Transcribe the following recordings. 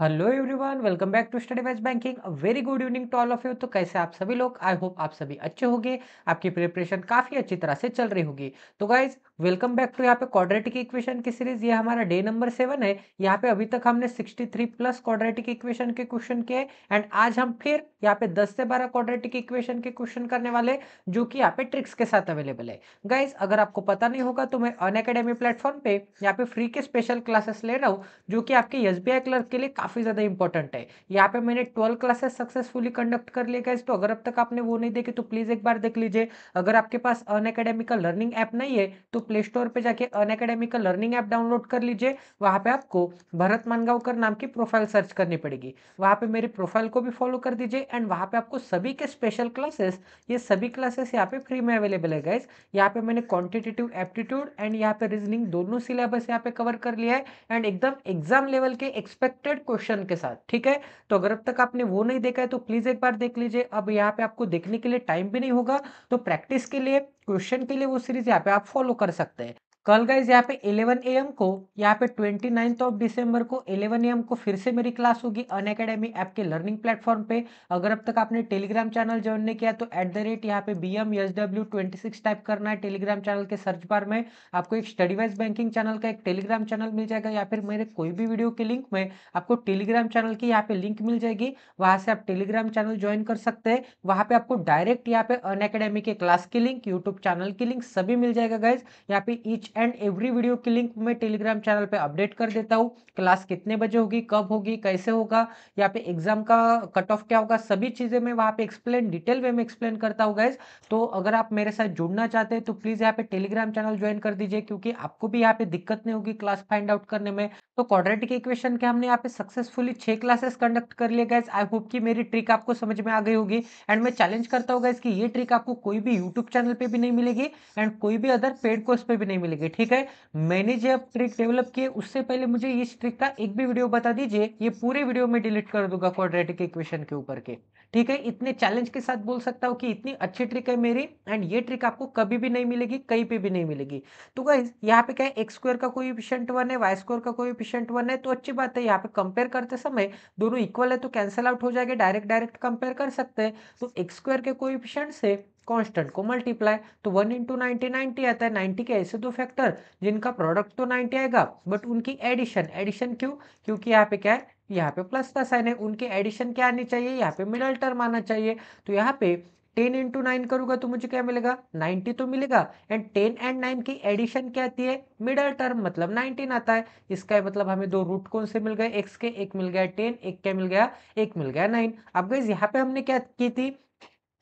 Hello everyone welcome back to study wise banking very good evening to all of you तो कैसे आप सभी लोग? आई होप आप सभी अच्छे होंगे, आपकी प्रिपरेशन काफ़ी अच्छी तरह से चल रही होगी। तो गाइज़ वेलकम बैक टू यहाँ पे क्वाड्रेटिक इक्वेशन की सीरीज़ ये हमारा डे नंबर सेवन है। यहाँ पे अभी तक हमने 63 प्लस क्वाड्रेटिक इक्वेशन के क्वेश्चन किए एंड आज हम फिर यहाँ पे 10 से 12 क्वाड्रेटिक इक्वेशन के क्वेश्चन करने वाले जो कि यहाँ पे ट्रिक्स के साथ अवेलेबल है। गाइज़ अगर आपको पता नहीं होगा तो मैं अन अकेडमी प्लेटफॉर्म पे यहाँ पे फ्री के स्पेशल क्लासेस ले रहा हूँ, जो कि आपके एसबीआई क्लर्क के लिए काफ़ी ज़्यादा इंपॉर्टेंट है। यहाँ पे मैंने ट्वेल्व क्लासेस सक्सेसफुली कंडक्ट कर लिए गाइज़ तो अगर अब तक आपने वो नहीं देखे तो प्लीज़ एक बार देख लीजिए। अगर आपके पास अन का लर्निंग ऐप नहीं है तो प्ले स्टोर पर जाके अन अकेडमी का लर्निंग ऐप डाउनलोड कर लीजिए। वहाँ पे आपको भरत मानगांवकर नाम की प्रोफ़ाइल सर्च करनी पड़ेगी। वहाँ पे मेरी प्रोफ़ाइल को भी फॉलो कर दीजिए एंड वहाँ पे आपको सभी के स्पेशल क्लासेस ये सभी क्लासेस यहाँ पे फ्री में अवेलेबल है गाइज़ यहाँ पे मैंने क्वांटिटेटिव एप्टीट्यूड एंड यहाँ पे रीजनिंग दोनों सिलेबस यहाँ पे कवर कर लिया है एंड एकदम एग्ज़ाम लेवल के एक्सपेक्टेड क्वेश्चन के साथ, ठीक है? तो अगर अब तक आपने वो नहीं देखा है तो प्लीज़ एक बार देख लीजिए। अब यहाँ पे आपको देखने के लिए टाइम भी नहीं होगा तो प्रैक्टिस के लिए क्वेश्चन के लिए वो सीरीज़ यहाँ पे आप फॉलो कर सकते हैं। कल गाइज़ यहाँ पे 11 एम को, यहाँ पे ट्वेंटी नाइन्थ ऑफ़ दिसंबर को 11 एम को फिर से मेरी क्लास होगी अन अकेडमी ऐप के लर्निंग प्लेटफॉर्म पे। अगर अब तक आपने टेलीग्राम चैनल ज्वाइन नहीं किया तो एट द रेट यहाँ पे B M S W twenty six type करना है टेलीग्राम चैनल के सर्च बार में। आपको एक स्टडी वाइज बैंकिंग चैनल का एक टेलीग्राम चैनल मिल जाएगा। या फिर मेरे कोई भी वीडियो के लिंक में आपको टेलीग्राम चैनल की यहाँ पे लिंक मिल जाएगी। वहाँ से आप टेलीग्राम चैनल ज्वाइन कर सकते हैं। वहाँ पे आपको डायरेक्ट यहाँ पे अन के क्लास की लिंक यूट्यूब चैनल की लिंक सभी मिल जाएगा गाइज़ यहाँ पे ईच एंड एवरी वीडियो की लिंक मैं टेलीग्राम चैनल पे अपडेट कर देता हूँ। क्लास कितने बजे होगी, कब होगी, कैसे होगा, यहाँ पे एग्ज़ाम का कट ऑफ़ क्या होगा, सभी चीज़ें मैं वहाँ पे एक्सप्लेन डिटेल वे में एक्सप्लेन करता हूँ गैस तो अगर आप मेरे साथ जुड़ना चाहते हैं तो प्लीज़ यहाँ पे टेलीग्राम चैनल ज्वाइन कर दीजिए, क्योंकि आपको भी यहाँ पे दिक्कत नहीं होगी क्लास फाइंड आउट करने में। तो क्वाड्रेटिक इक्वेशन के हमने यहाँ पे सक्सेसफुली छह क्लासेस कंडक्ट कर लिए गए आई होप कि मेरी ट्रिक आपको समझ में आ गई होगी। एंड मैं चैलेंज करता हूँ कि ये ट्रिक आपको कोई भी यूट्यूब चैनल पे भी नहीं मिलेगी एंड कोई भी अदर पेड कोर्स पे भी नहीं मिलेगी, ठीक है? मैंने जब ट्रिक डेवलप किए, उससे पहले मुझे इस ट्रिक का एक भी वीडियो बता दीजिए, ये पूरे वीडियो में डिलीट कर दूँगा क्वाड्रेटिक इक्वेशन के ऊपर के, ठीक है? इतने चैलेंज के साथ बोल सकता हूँ कि इतनी अच्छी ट्रिक है मेरी एंड ये ट्रिक आपको कभी भी नहीं मिलेगी, कहीं पे भी नहीं मिलेगी। तो गाइज़ यहाँ पे क्या है? एक्स स्क्वायर का कोई वन है वाई स्क्वायर का कोई एफिशिएंट वन है तो अच्छी बात है। यहाँ पे कंपेयर करते समय दोनों इक्वल है तो कैंसिल आउट हो जाएगा डायरेक्ट डायरेक्ट कंपेयर कर सकते हैं। तो एक्स स्क्वायर के कोई से कांस्टेंट को मल्टीप्लाई तो वन इंटू नाइनटी नाइनटी आता है। नाइनटी के ऐसे दो फैक्टर जिनका प्रोडक्ट तो नाइनटी आएगा बट उनकी एडिशन एडिशन क्यों? क्योंकि यहाँ पे क्या है? यहाँ पे प्लस का साइन है। उनकी एडिशन क्या आनी चाहिए? यहाँ पे मिडल टर्म आना चाहिए। तो यहाँ पे टेन इंटू नाइन करूँगा तो मुझे क्या मिलेगा? नाइनटी तो मिलेगा। एंड टेन एंड नाइन की एडिशन क्या आती है? मिडल टर्म मतलब नाइनटीन आता है। इसका मतलब हमें दो रूट कौन से मिल गए? एक्स के, एक मिल गया टेन, एक क्या मिल गया? एक मिल गया नाइन अब गई यहाँ पे हमने क्या की थी?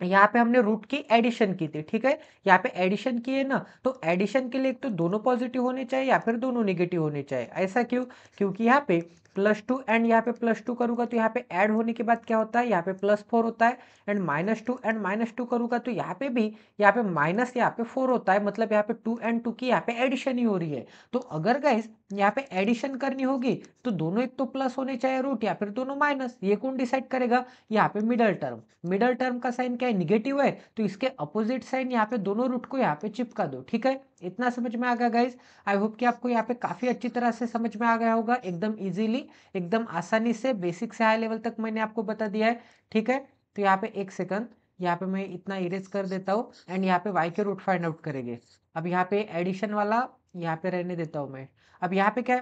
यहाँ पे हमने रूट की एडिशन की थी, ठीक है? यहाँ पे एडिशन की है ना? तो एडिशन के लिए एक तो दोनों पॉजिटिव होने चाहिए या फिर दोनों निगेटिव होने चाहिए? ऐसा क्यों? क्योंकि यहाँ पे प्लस टू एंड यहाँ पे प्लस टू करूँगा तो यहाँ पे ऐड होने के बाद क्या होता है? यहाँ पे प्लस फोर होता है and minus two and minus two करूँगा तो यहाँ पे भी, यहाँ पे माइनस, यहाँ पे फोर होता है। मतलब यहाँ पे टू एंड टू की यहाँ पे एडिशन ही हो रही है। तो अगर गाइस यहाँ पे एडिशन करनी होगी तो दोनों एक तो प्लस होने चाहिए रूट या फिर दोनों माइनस ये कौन डिसाइड करेगा यहाँ पे मिडल टर्म मिडल टर्म का साइन क्या है निगेटिव है तो इसके अपोजिट साइन यहाँ पे दोनों रूट को यहाँ पे चिपका दो ठीक है इतना समझ में आ गया गाइज़ आई होप कि आपको यहाँ पे काफ़ी अच्छी तरह से समझ में आ गया होगा एकदम इजीली एकदम आसानी से बेसिक से हाई लेवल तक मैंने आपको बता दिया है ठीक है तो यहाँ पे एक सेकंड यहाँ पे मैं इतना इरेज कर देता हूँ एंड यहाँ पे वाई के रूट फाइंड आउट करेंगे अब यहाँ पे एडिशन वाला यहाँ पे रहने देता हूँ मैं अब यहाँ पे क्या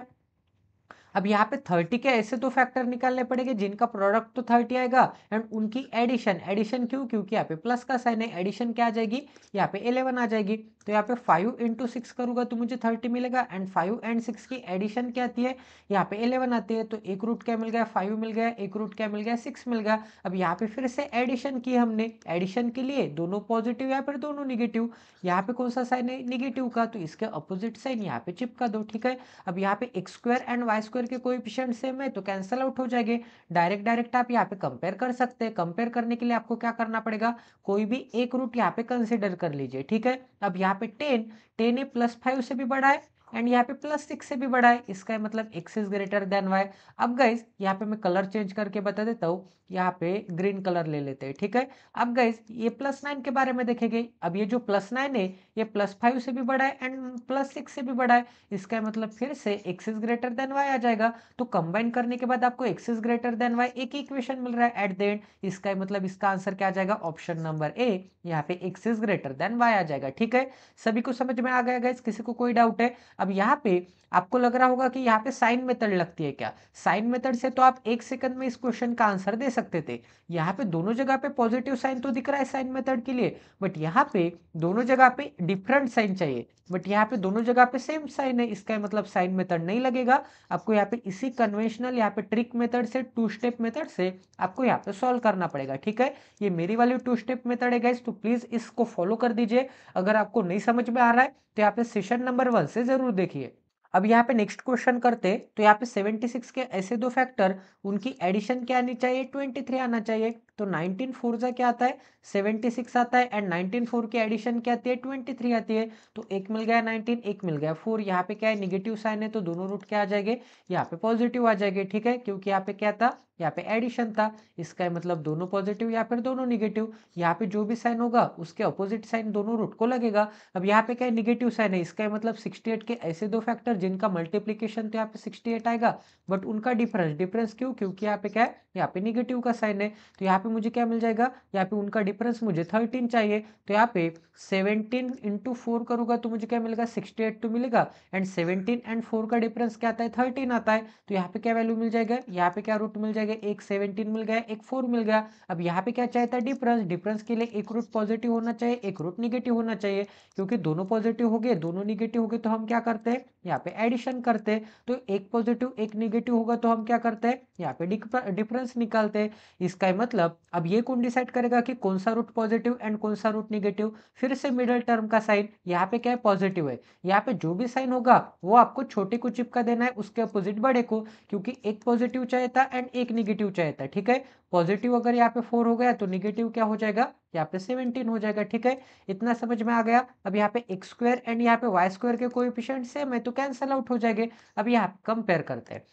अब यहाँ पे थर्टी के ऐसे दो फैक्टर निकालने पड़ेंगे, जिनका प्रोडक्ट तो थर्टी आएगा एंड उनकी एडिशन एडिशन क्यों? क्योंकि यहाँ पे प्लस का साइन है एडिशन क्या आ जाएगी? यहाँ पे इलेवन आ जाएगी। तो यहाँ पे फाइव इंटू सिक्स करूँगा तो मुझे थर्टी मिलेगा एंड फाइव एंड सिक्स की एडिशन क्या आती है? यहाँ पे इलेवन आती है तो एक रूट क्या मिल गया? फाइव मिल गया, एक रूट क्या मिल गया? सिक्स मिल गया। अब यहाँ पे फिर से एडिशन की हमने। एडिशन के लिए दोनों पॉजिटिव या फिर दोनों निगेटिव यहाँ पे कौन सा साइन है? निगेटिव का। तो इसके अपोजिट साइन यहाँ पे चिपका दो, ठीक है? अब यहाँ पे x square and y square के कोई पेशेंट सेम है तो कैंसल आउट हो जाएँगे। डायरेक्ट डायरेक्ट आप यहाँ पे कंपेयर कर सकते हैं। कंपेयर करने के लिए आपको क्या करना पड़ेगा? कोई भी एक रूट यहाँ पे कंसिडर कर लीजिए, ठीक है? अब यहाँ पे ten ten A plus five से भी बड़ा है। एंड यहाँ पे प्लस सिक्स से भी बड़ा है, इसका मतलब x is greater than y. अब गाइज़ यहाँ पे मैं कलर चेंज करके बता देता हूँ, यहाँ पे ग्रीन कलर ले लेते हैं, ठीक है? अब गाइज़ ये प्लस नाइन के बारे में देखेंगे। अब ये जो प्लस नाइन है, ये प्लस फाइव से भी बड़ा है एंड प्लस सिक्स से भी बड़ा है, इसका मतलब फिर से x is greater than y आ जाएगा। तो कंबाइन करने के बाद आपको x is greater than y एक इक्वेशन मिल रहा है एट द एंड इसका मतलब इसका आंसर क्या आ जाएगा? ऑप्शन नंबर ए यहाँ पे x is greater than y आ जाएगा, ठीक है? सभी को समझ में आ गया गाइज़ किसी को कोई डाउट है? अब यहाँ पे आपको लग रहा होगा कि यहाँ पे साइन मेथड लगती है क्या? साइन मेथड से तो आप एक सेकंड में इस क्वेश्चन का आंसर दे सकते थे। यहाँ पे दोनों जगह पे पॉजिटिव साइन तो दिख रहा है साइन मेथड के लिए, बट यहाँ पे दोनों जगह पे डिफरेंट साइन चाहिए। बट यहाँ पे दोनों जगह पे सेम साइन है, इसका मतलब साइन मेथड नहीं लगेगा। आपको यहाँ पे इसी कन्वेंशनल यहाँ पे ट्रिक मेथड से टू स्टेप मेथड से आपको यहाँ पे सॉल्व करना पड़ेगा, ठीक है? ये मेरी वाली टू स्टेप मेथड है गाइस तो प्लीज़ इसको फॉलो कर दीजिए। अगर आपको नहीं समझ में आ रहा है तो यहाँ पे सेशन नंबर वन से ज़रूर देखिए। अब यहाँ पे नेक्स्ट क्वेश्चन करते तो यहाँ पे 76 के ऐसे दो फैक्टर उनकी एडिशन क्या आनी चाहिए? 23 आना चाहिए। तो 19 फोर जा क्या आता है? 76 आता है एंड 19 फोर की एडिशन क्या आती है? 23 आती है। तो एक मिल गया 19 एक मिल गया फोर यहाँ पे क्या है? निगेटिव साइन है तो दोनों रूट क्या आ जाएँगे? यहाँ पे पॉजिटिव आ जाएँगे, ठीक है? क्योंकि यहाँ पे क्या था? यहाँ पे एडिशन था इसका मतलब दोनों पॉजिटिव या फिर दोनों निगेटिव यहाँ पे जो भी साइन होगा उसके अपोजिट साइन दोनों रूट को लगेगा अब यहाँ पे क्या निगेटिव साइन है इसका मतलब 68 के ऐसे दो फैक्टर जिनका मल्टीप्लीकेशन तो यहाँ पे 68 आएगा बट उनका डिफरेंस डिफरेंस क्यों क्योंकि यहाँ पे क्या है यहाँ पे निगेटिव का साइन है तो यहाँ पे मुझे क्या मिल जाएगा यहाँ पे उनका डिफरेंस मुझे थर्टीन चाहिए तो यहाँ पे सेवनटीन इंटू फोर करूँगा तो मुझे क्या मिलेगा सिक्सटी एट तो मिलेगा एंड सेवनटीन एंड फोर का डिफरेंस क्या आता है थर्टीन आता है तो यहाँ पे क्या वैल्यू मिल जाएगा यहाँ पे क्या रूट मिल जाएगा एक सेवनटीन मिल गया, एक फोर मिल गया। अब यहाँ पे क्या चाहता है डिफरेंस डिफरेंस के लिए एक रूट पॉजिटिव होना चाहिए, एक रूट निगेटिव होना चाहिए। क्योंकि दोनों पॉजिटिव हो गए, दोनों निगेटिव हो गए तो हम क्या करते हैं? यहाँ पे एडिशन करते हैं तो एक पॉजिटिव एक निगेटिव होगा तो हम क्या करते हैं? यहाँ पे डिफरेंस निकालते हैं। इसका मतलब अब ये कौन डिसाइड करेगा कि कौन सा रूट पॉजिटिव एंड कौन सा रूट निगेटिव फिर से मिडल टर्म का साइन यहाँ पे क्या है? पॉजिटिव है। यहाँ पे जो भी साइन होगा, वो आपको छोटे को चिपका देना है, उसके अपोजिट बड़े को, क्योंकि एक पॉजिटिव चाहिए था एंड एक निगेटिव चाहिए था, ठीक है? पॉजिटिव अगर यहाँ पे फोर हो गया तो निगेटिव क्या हो जाएगा यहाँ पे सेवनटीन हो जाएगा ठीक है इतना समझ में आ गया अब यहाँ पे एक्स स्क्वायर एंड यहाँ पे वाई स्क्वायर के कोई सेम है तो कैंसल आउट हो जाएँगे अब यहाँ कंपेयर करते हैं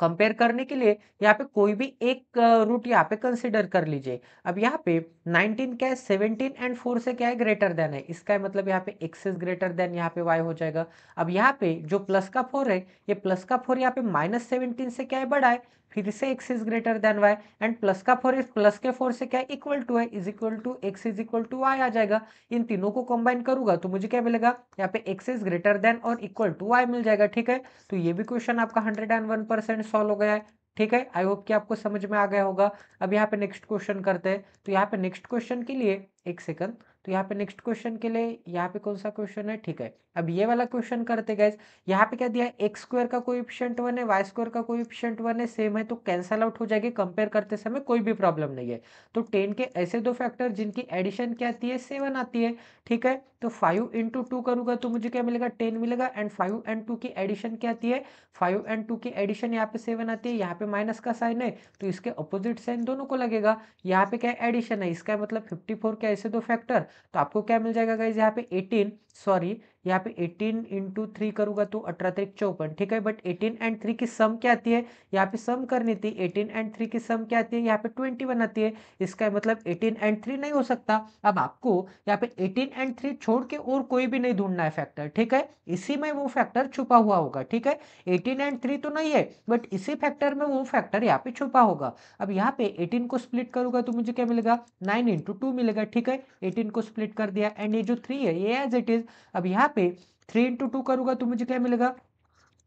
कंपेयर करने के लिए यहाँ पे कोई भी एक रूट यहाँ पे कंसिडर कर लीजिए अब यहाँ पे 19 क्या है 17 एंड 4 से क्या है ग्रेटर देन है इसका मतलब यहाँ पे एक्स इज़ ग्रेटर देन यहाँ पे वाई हो जाएगा अब यहाँ पे जो प्लस का फोर है ये प्लस का फोर यहाँ पे माइनस सेवनटीन से क्या है बड़ा है फिर से x is greater than y and plus का फोर इज़ प्लस के फोर से क्या इक्वल टू है is equal to x is equal to y आ जाएगा। इन तीनों को कंबाइन करूँगा तो मुझे क्या मिलेगा? यहाँ पे एक्स इज़ ग्रेटर देन और इक्वल टू वाई मिल जाएगा, ठीक है? तो ये भी क्वेश्चन आपका hundred and one percent solve हो गया है, ठीक है? आई होप कि आपको समझ में आ गया होगा। अब यहाँ पे नेक्स्ट क्वेश्चन करते हैं। तो यहाँ पे नेक्स्ट क्वेश्चन के लिए एक सेकंड तो यहाँ पे नेक्स्ट क्वेश्चन के लिए यहाँ पे कौन सा क्वेश्चन है? ठीक है। अब ये वाला क्वेश्चन करते गए यहाँ पे क्या दिया है? एक्स स्क्वायर का कोई वन है वाई स्क्वायर का कोई वन है सेम है तो कैंसल आउट हो जाएगी। कंपेयर करते समय कोई भी प्रॉब्लम नहीं है। तो टेन के ऐसे दो फैक्टर जिनकी एडिशन क्या आती है? सेवन आती है। ठीक है? तो फाइव इंटू टू करूँगा तो मुझे क्या मिलेगा? टेन मिलेगा। एंड फाइव एंड टू की एडिशन क्या आती है? फाइव एंड टू की एडिशन यहाँ पे सेवन आती है। यहाँ पे माइनस का साइन है तो इसके अपोजिट साइन दोनों को लगेगा। यहाँ पे क्या एडिशन है? इसका मतलब फिफ्टी फोर के ऐसे दो फैक्टर तो आपको क्या मिल जाएगा गाइज़ यहाँ पे एटीन सॉरी यहाँ पे 18 इंटू थ्री करूँगा तो अठारह तरीक चौपन, ठीक है? बट 18 एंड थ्री की सम क्या आती है? यहाँ पे सम करनी थी 18 एंड थ्री की सम क्या आती है? यहाँ पे 21 आती है। इसका मतलब 18 एंड थ्री नहीं हो सकता। अब आपको यहाँ पे 18 एंड थ्री छोड़ के और कोई भी नहीं ढूंढना है फैक्टर ठीक है? इसी में वो फैक्टर छुपा हुआ होगा, ठीक है? एटीन एंड थ्री तो नहीं है बट इसी फैक्टर में वो फैक्टर यहाँ पे छुपा होगा। अब यहाँ पे एटीन को स्प्लिट करूँगा तो मुझे क्या मिलेगा? नाइन इंटू मिलेगा, ठीक है? एटीन को स्प्लिट कर दिया एंड ये जो थ्री है, ये एज इट इज़ अब यहाँ पे थ्री इंटू टू करूँगा तो मुझे क्या मिलेगा?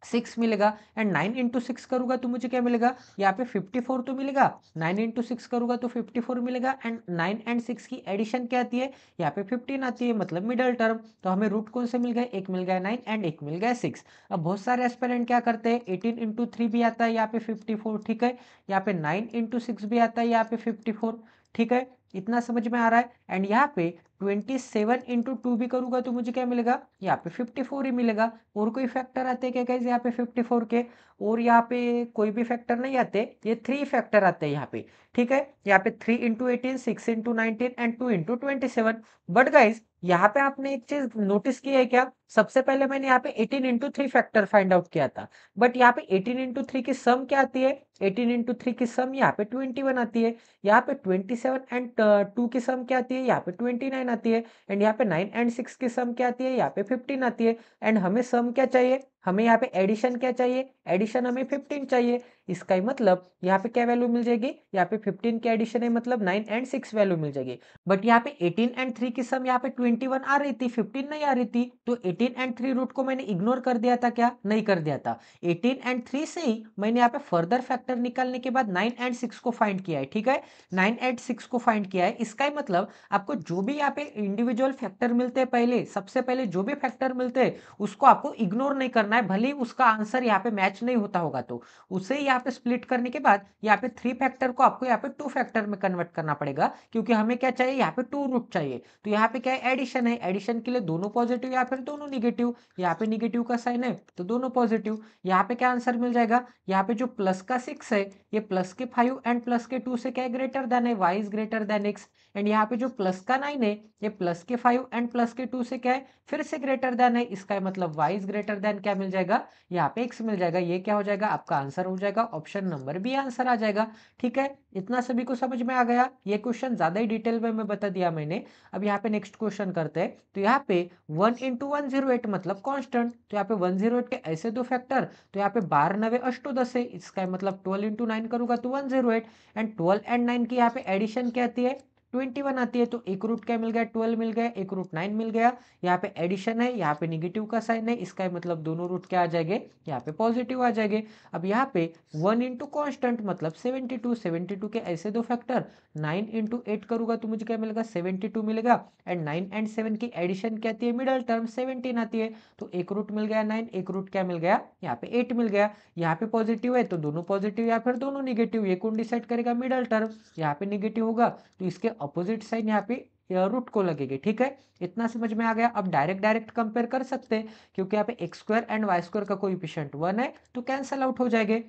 सिक्स मिलेगा एंड नाइन इंटू सिक्स करूँगा तो मुझे क्या मिलेगा? यहाँ पे फिफ्टी फोर तो मिलेगा नाइन इंटू सिक्स करूँगा तो फिफ्टी फोर मिलेगा एंड नाइन एंड सिक्स की एडिशन क्या आती है? यहाँ पे फिफ्टीन आती है मतलब मिडल टर्म तो हमें रूट कौन से मिल गए? एक मिल गया नाइन एंड एक मिल गया सिक्स अब बहुत सारे एस्पेरेंट क्या करते हैं? एटीन इंटू थ्री भी आता है यहाँ पे फिफ्टी फोर ठीक है? यहाँ पे नाइन इंटू सिक्स भी आता है यहाँ पे फिफ्टी फोर ठीक है? इतना समझ में आ रहा है? एंड यहाँ पे ट्वेंटी सेवन इंटू टू भी करूँगा तो मुझे क्या मिलेगा? यहाँ पे फिफ्टी फोर ही मिलेगा। और कोई फैक्टर आते हैं क्या कैसे यहाँ पे फिफ्टी फोर के? और यहाँ पे कोई भी फैक्टर नहीं आते। ये थ्री फैक्टर आते हैं यहाँ पे। ठीक है? यहाँ पे three into eighteen six into nineteen and two into twenty seven but guys यहाँ पे आपने एक चीज़ नोटिस किया है क्या? सबसे पहले मैंने यहाँ पे 18 into three factor find out किया था। बट यहाँ पे 18 इंटू थ्री की सम क्या आती है? 18 इंटू थ्री की सम यहाँ पे 21 आती है। यहाँ पे 27 एंड टू की सम क्या आती है? यहाँ पे 29 आती है। एंड यहाँ पे 9 एंड 6 की सम क्या आती है? यहाँ पे 15 आती है। एंड हमें सम क्या चाहिए? हमें यहाँ पे एडिशन क्या चाहिए? एडिशन हमें 15 चाहिए। इसका ही मतलब यहाँ पे क्या वैल्यू मिल जाएगी? यहाँ पे 15 की एडिशन है मतलब 9 एंड 6 वैल्यू मिल जाएगी। बट यहाँ पे 18 एंड 3 की सम यहाँ पे 21 आ रही थी 15 नहीं आ रही थी तो 18 एंड 3 रूट को मैंने इग्नोर कर दिया था क्या? नहीं कर दिया था। 18 एंड 3 से ही मैंने यहाँ पे फर्दर फैक्टर निकालने के बाद नाइन एंड सिक्स को फाइंड किया है, ठीक है? नाइन एंड सिक्स को फाइंड किया है। इसका ही मतलब आपको जो भी यहाँ पे इंडिविजुअल फैक्टर मिलते हैं पहले, सबसे पहले जो भी फैक्टर मिलते हैं, उसको आपको इग्नोर नहीं करना है भले ही उसका आंसर यहाँ पे मैच नहीं होता होगा तो उसे यहाँ पे स्प्लिट करने के बाद यहाँ पे थ्री फैक्टर को आपको यहाँ पे टू फैक्टर में कन्वर्ट करना पड़ेगा क्योंकि हमें क्या चाहिए यहाँ पे टू रूट चाहिए तो यहाँ पे क्या है एडिशन है एडिशन के लिए दोनों पॉजिटिव या फिर दोनों निगेटिव यहाँ पे निगेटिव का साइन है तो दोनों पॉजिटिव यहाँ पे क्या आंसर मिल जाएगा यहाँ पे जो प्लस का सिक्स है ये प्लस के फाइव एंड प्लस के टू से क्या है ग्रेटर देन है y is greater than x and यहाँ पे जो प्लस का नाइन है ये प्लस के फाइव एंड प्लस के टू से क्या है फिर से ग्रेटर देन है इसका मतलब वाई इज़ ग्रेटर देन क्या मिल जाएगा, यहाँ पे एक्स मिल जाएगा, ये क्या हो जाएगा, आपका आंसर हो जाएगा, ऑप्शन नंबर बी आंसर आ जाएगा, ठीक है? इतना सभी को समझ में आ गया, ये क्वेश्चन ज़्यादा ही डिटेल में मैं बता दिया मैंने। अब यहाँ पे नेक्स्ट क्वेश्चन करते हैं तो यहाँ पे one into one zero eight मतलब कॉन्स्टेंट तो यहाँ पे वन ज़ीरो एट के ऐसे दो फैक्टर तो यहाँ पे बारह नवे अष्टो दस है, इसका मतलब ट्वेल्व इंटू नाइन करूँगा तो one zero eight and twelve and nine की यहाँ पे एडिशन क्या आती है? ट्वेंटी वन आती है तो एक रूट क्या मिल गया? ट्वेल्व मिल गया, एक रूट नाइन मिल गया। यहाँ पे एडिशन है, यहाँ पे निगेटिव का साइन है, इसका मतलब दोनों रूट क्या आ जाएँगे? यहाँ पे पॉजिटिव आ जाएँगे। अब यहाँ पे वन इंटू कॉन्स्टेंट मतलब सेवेंटी टू सेवेंटी टू के ऐसे दो फैक्टर नाइन इंटू एट करूँगा तो मुझे क्या मिलेगा? सेवेंटी टू मिलेगा। एंड नाइन एंड सेवन की एडिशन क्या आती है? मिडल टर्म सेवनटीन आती है। तो एक रूट मिल गया नाइन एक रूट क्या मिल गया? यहाँ पे एट मिल गया। यहाँ पे पॉजिटिव है तो दोनों पॉजिटिव या फिर दोनों निगेटिव ये कौन डिसाइड करेगा? मिडल टर्म यहाँ पे निगेटिव होगा। तो इसके अपोजिट साइन यहाँ पे रूट को लगेगी, ठीक है? इतना समझ में आ गया? अब डायरेक्ट डायरेक्ट कंपेयर कर सकते हैं, क्योंकि यहाँ पे x square and y square का कोई पेशेंट वन है तो कैंसल आउट हो जाएँगे।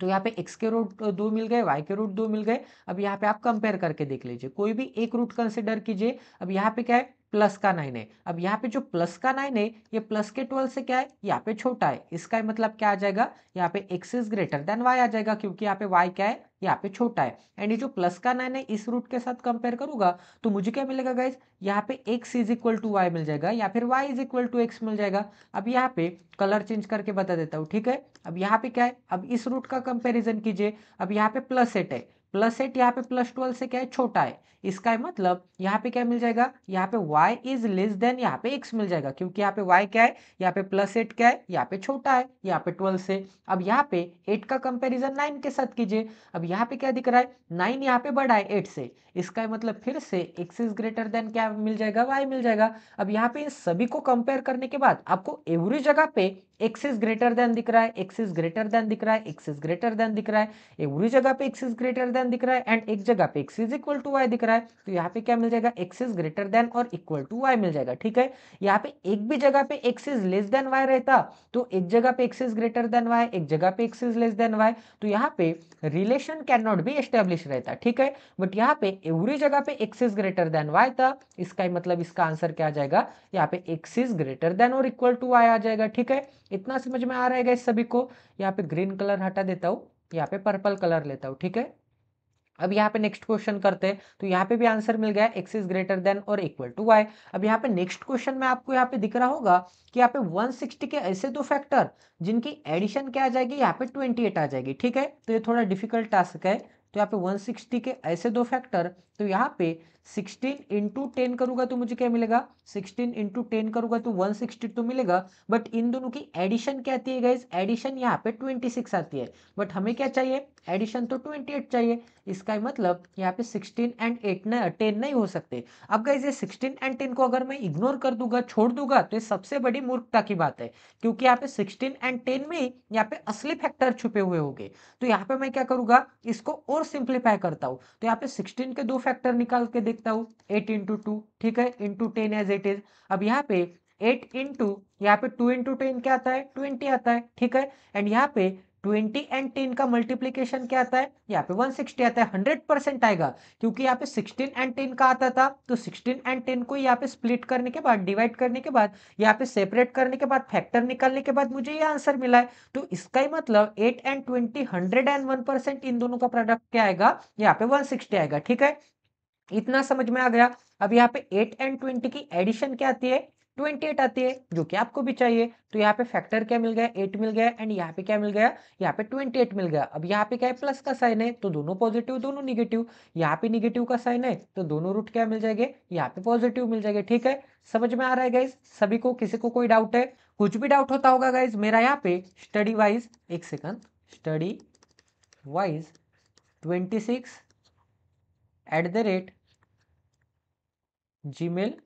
तो यहाँ पे x के रूट दो मिल गए, y के रूट दो मिल गए, अब यहाँ पे आप कंपेयर करके देख लीजिए। कोई भी एक रूट कंसिडर कीजिए, अब यहाँ पे क्या है? प्लस का नाइन है। अब यहाँ पे जो प्लस का नाइन है, ये प्लस के ट्वेल्व से क्या है? यहाँ पे छोटा है। इसका मतलब क्या आ जाएगा? यहाँ पे x is greater than y आ जाएगा, क्योंकि यहाँ पे वाई क्या है? यहाँ पे छोटा है। एंड ये जो प्लस का नाइन है, इस रूट के साथ कंपेयर करूँगा तो मुझे क्या मिलेगा गाइज़ यहाँ पे x is equal to y मिल जाएगा या फिर y is equal to x मिल जाएगा। अब यहाँ पे कलर चेंज करके बता देता हूँ, ठीक है? अब यहाँ पे क्या है? अब इस रूट का कंपेरिजन कीजिए। अब यहाँ पे प्लस एट है। प्लस एट यहाँ पे प्लस ट्वेल्व से क्या है? छोटा है। इसका है मतलब यहाँ पे क्या मिल जाएगा यहाँ पे y इज़ लेस देन यहाँ पे x मिल जाएगा क्योंकि यहाँ पे y क्या है यहाँ पे प्लस एट क्या है यहाँ पे छोटा है यहाँ पे ट्वेल्व से अब यहाँ पे एट का कंपैरिजन नाइन के साथ कीजिए अब यहाँ पे क्या दिख रहा है नाइन यहाँ पे बड़ा है एट से इसका मतलब फिर से एक्स इज़ ग्रेटर देन क्या मिल जाएगा वाई मिल जाएगा अब यहाँ पे इन सभी को कंपेयर करने के बाद आपको एवरी जगह पे एक्स इज़ ग्रेटर देन दिख रहा है एक्स इज़ ग्रेटर देन दिख रहा है एक्स इज़ ग्रेटर देन दिख रहा है एवरी जगह पे एक्स इज़ ग्रेटर देन दिख रहा है एंड एक जगह पे x is equal to y दिख रहा है तो यहाँ पे क्या मिल जाएगा? एक्स इज़ ग्रेटर देन और इक्वल टू वाई मिल जाएगा, ठीक है? यहाँ पे एक भी जगह पे x is less than y रहता तो एक जगह पे x is greater than y एक जगह पे x is less than y तो यहाँ पे relation can not be establish रहता, ठीक है? बट यहाँ पे एवरी जगह पे x is greater than y था, इसका मतलब इसका आंसर क्या आ जाएगा? यहाँ पे एक्स इज़ ग्रेटर देन और इक्वल टू वाई आ जाएगा, ठीक है? इतना समझ में आ रहा है इस सभी को? यहाँ पे ग्रीन कलर हटा देता हूँ, यहाँ पे पर्पल कलर लेता हूँ, ठीक है? अब यहाँ पे नेक्स्ट क्वेश्चन करते हैं। तो यहाँ पे भी आंसर मिल गया एक्स इज़ ग्रेटर देन और इक्वल टू वाई अब यहाँ पे नेक्स्ट क्वेश्चन में आपको यहाँ पे दिख रहा होगा कि यहाँ पे 160 के ऐसे दो फैक्टर जिनकी एडिशन क्या आ जाएगी, यहाँ पे 28 आ जाएगी, ठीक है? तो ये थोड़ा डिफ़िकल्ट टास्क है। तो यहाँ पे 160 के ऐसे दो फैक्टर तो यहाँ पे 16 इंटू टेन करूँगा तो मुझे क्या मिलेगा? 16 इंटू टेन करूँगा तो 160 तो मिलेगा। बट इन दोनों की एडिशन क्या आती है गाइज़ एडिशन यहाँ पे 26 आती है। बट हमें क्या चाहिए? एडिशन तो 28 चाहिए। इसका मतलब यहाँ पे 16 एंड 8 न 10 नहीं हो सकते। अब गाइज़ ये 16 एंड 10 को अगर मैं इग्नोर कर दूँगा, छोड़ दूँगा तो ये सबसे बड़ी मूर्खता की बात है। क्योंकि यहाँ पे 16 एंड 10 में ही यहाँ पे असली फैक्टर छुपे हुए होंगे। तो यहाँ पे मैं क्या करूँगा? इसको और सिंप्लीफाई करता हूँ। तो यहाँ पे सिक्सटीन के दो फैक्टर निकाल के देख। लिखता हूँ एट इंटू टू ठीक है? Into ten as it is अब यहाँ पे एट इंटू यहाँ पे टू इंटू टेन क्या आता है? ट्वेंटी आता है, ठीक है? एंड यहाँ पे ट्वेंटी एंड टेन का मल्टीप्लीकेशन क्या आता है? यहाँ पे वन सिक्सटी आता है. हंड्रेड परसेंट आएगा, क्योंकि यहाँ पे सिक्सटीन एंड टेन का आता था। तो सिक्सटीन एंड टेन को यहाँ पे स्प्लिट करने के बाद डिवाइड करने के बाद, यहाँ पे सेपरेट करने के बाद फैक्टर निकालने के बाद मुझे ये आंसर मिला है। तो इसका ही मतलब eight and twenty hundred and one percent इन दोनों का प्रोडक्ट क्या आएगा? यहाँ पे वन सिक्सटी आएगा, ठीक है? इतना समझ में आ गया। अब यहाँ पे एट एंड ट्वेंटी की एडिशन क्या आती है? ट्वेंटी एट आती है, जो कि आपको भी चाहिए। तो यहाँ पे फैक्टर क्या मिल गया? एट मिल गया एंड यहाँ पे क्या मिल गया? यहाँ पे ट्वेंटी एट मिल गया। अब यहाँ पे क्या है? प्लस का साइन है तो दोनों पॉजिटिव दोनों निगेटिव यहाँ पे निगेटिव का साइन है तो दोनों रूट क्या मिल जाएँगे? यहाँ पे पॉजिटिव मिल जाएँगे। ठीक है? समझ में आ रहा है गाइज़ सभी को, किसी को कोई डाउट है? कुछ भी डाउट होता होगा गाइज़ मेरा यहाँ पे स्टडी वाइज एक second study wise twenty six at the rate G dot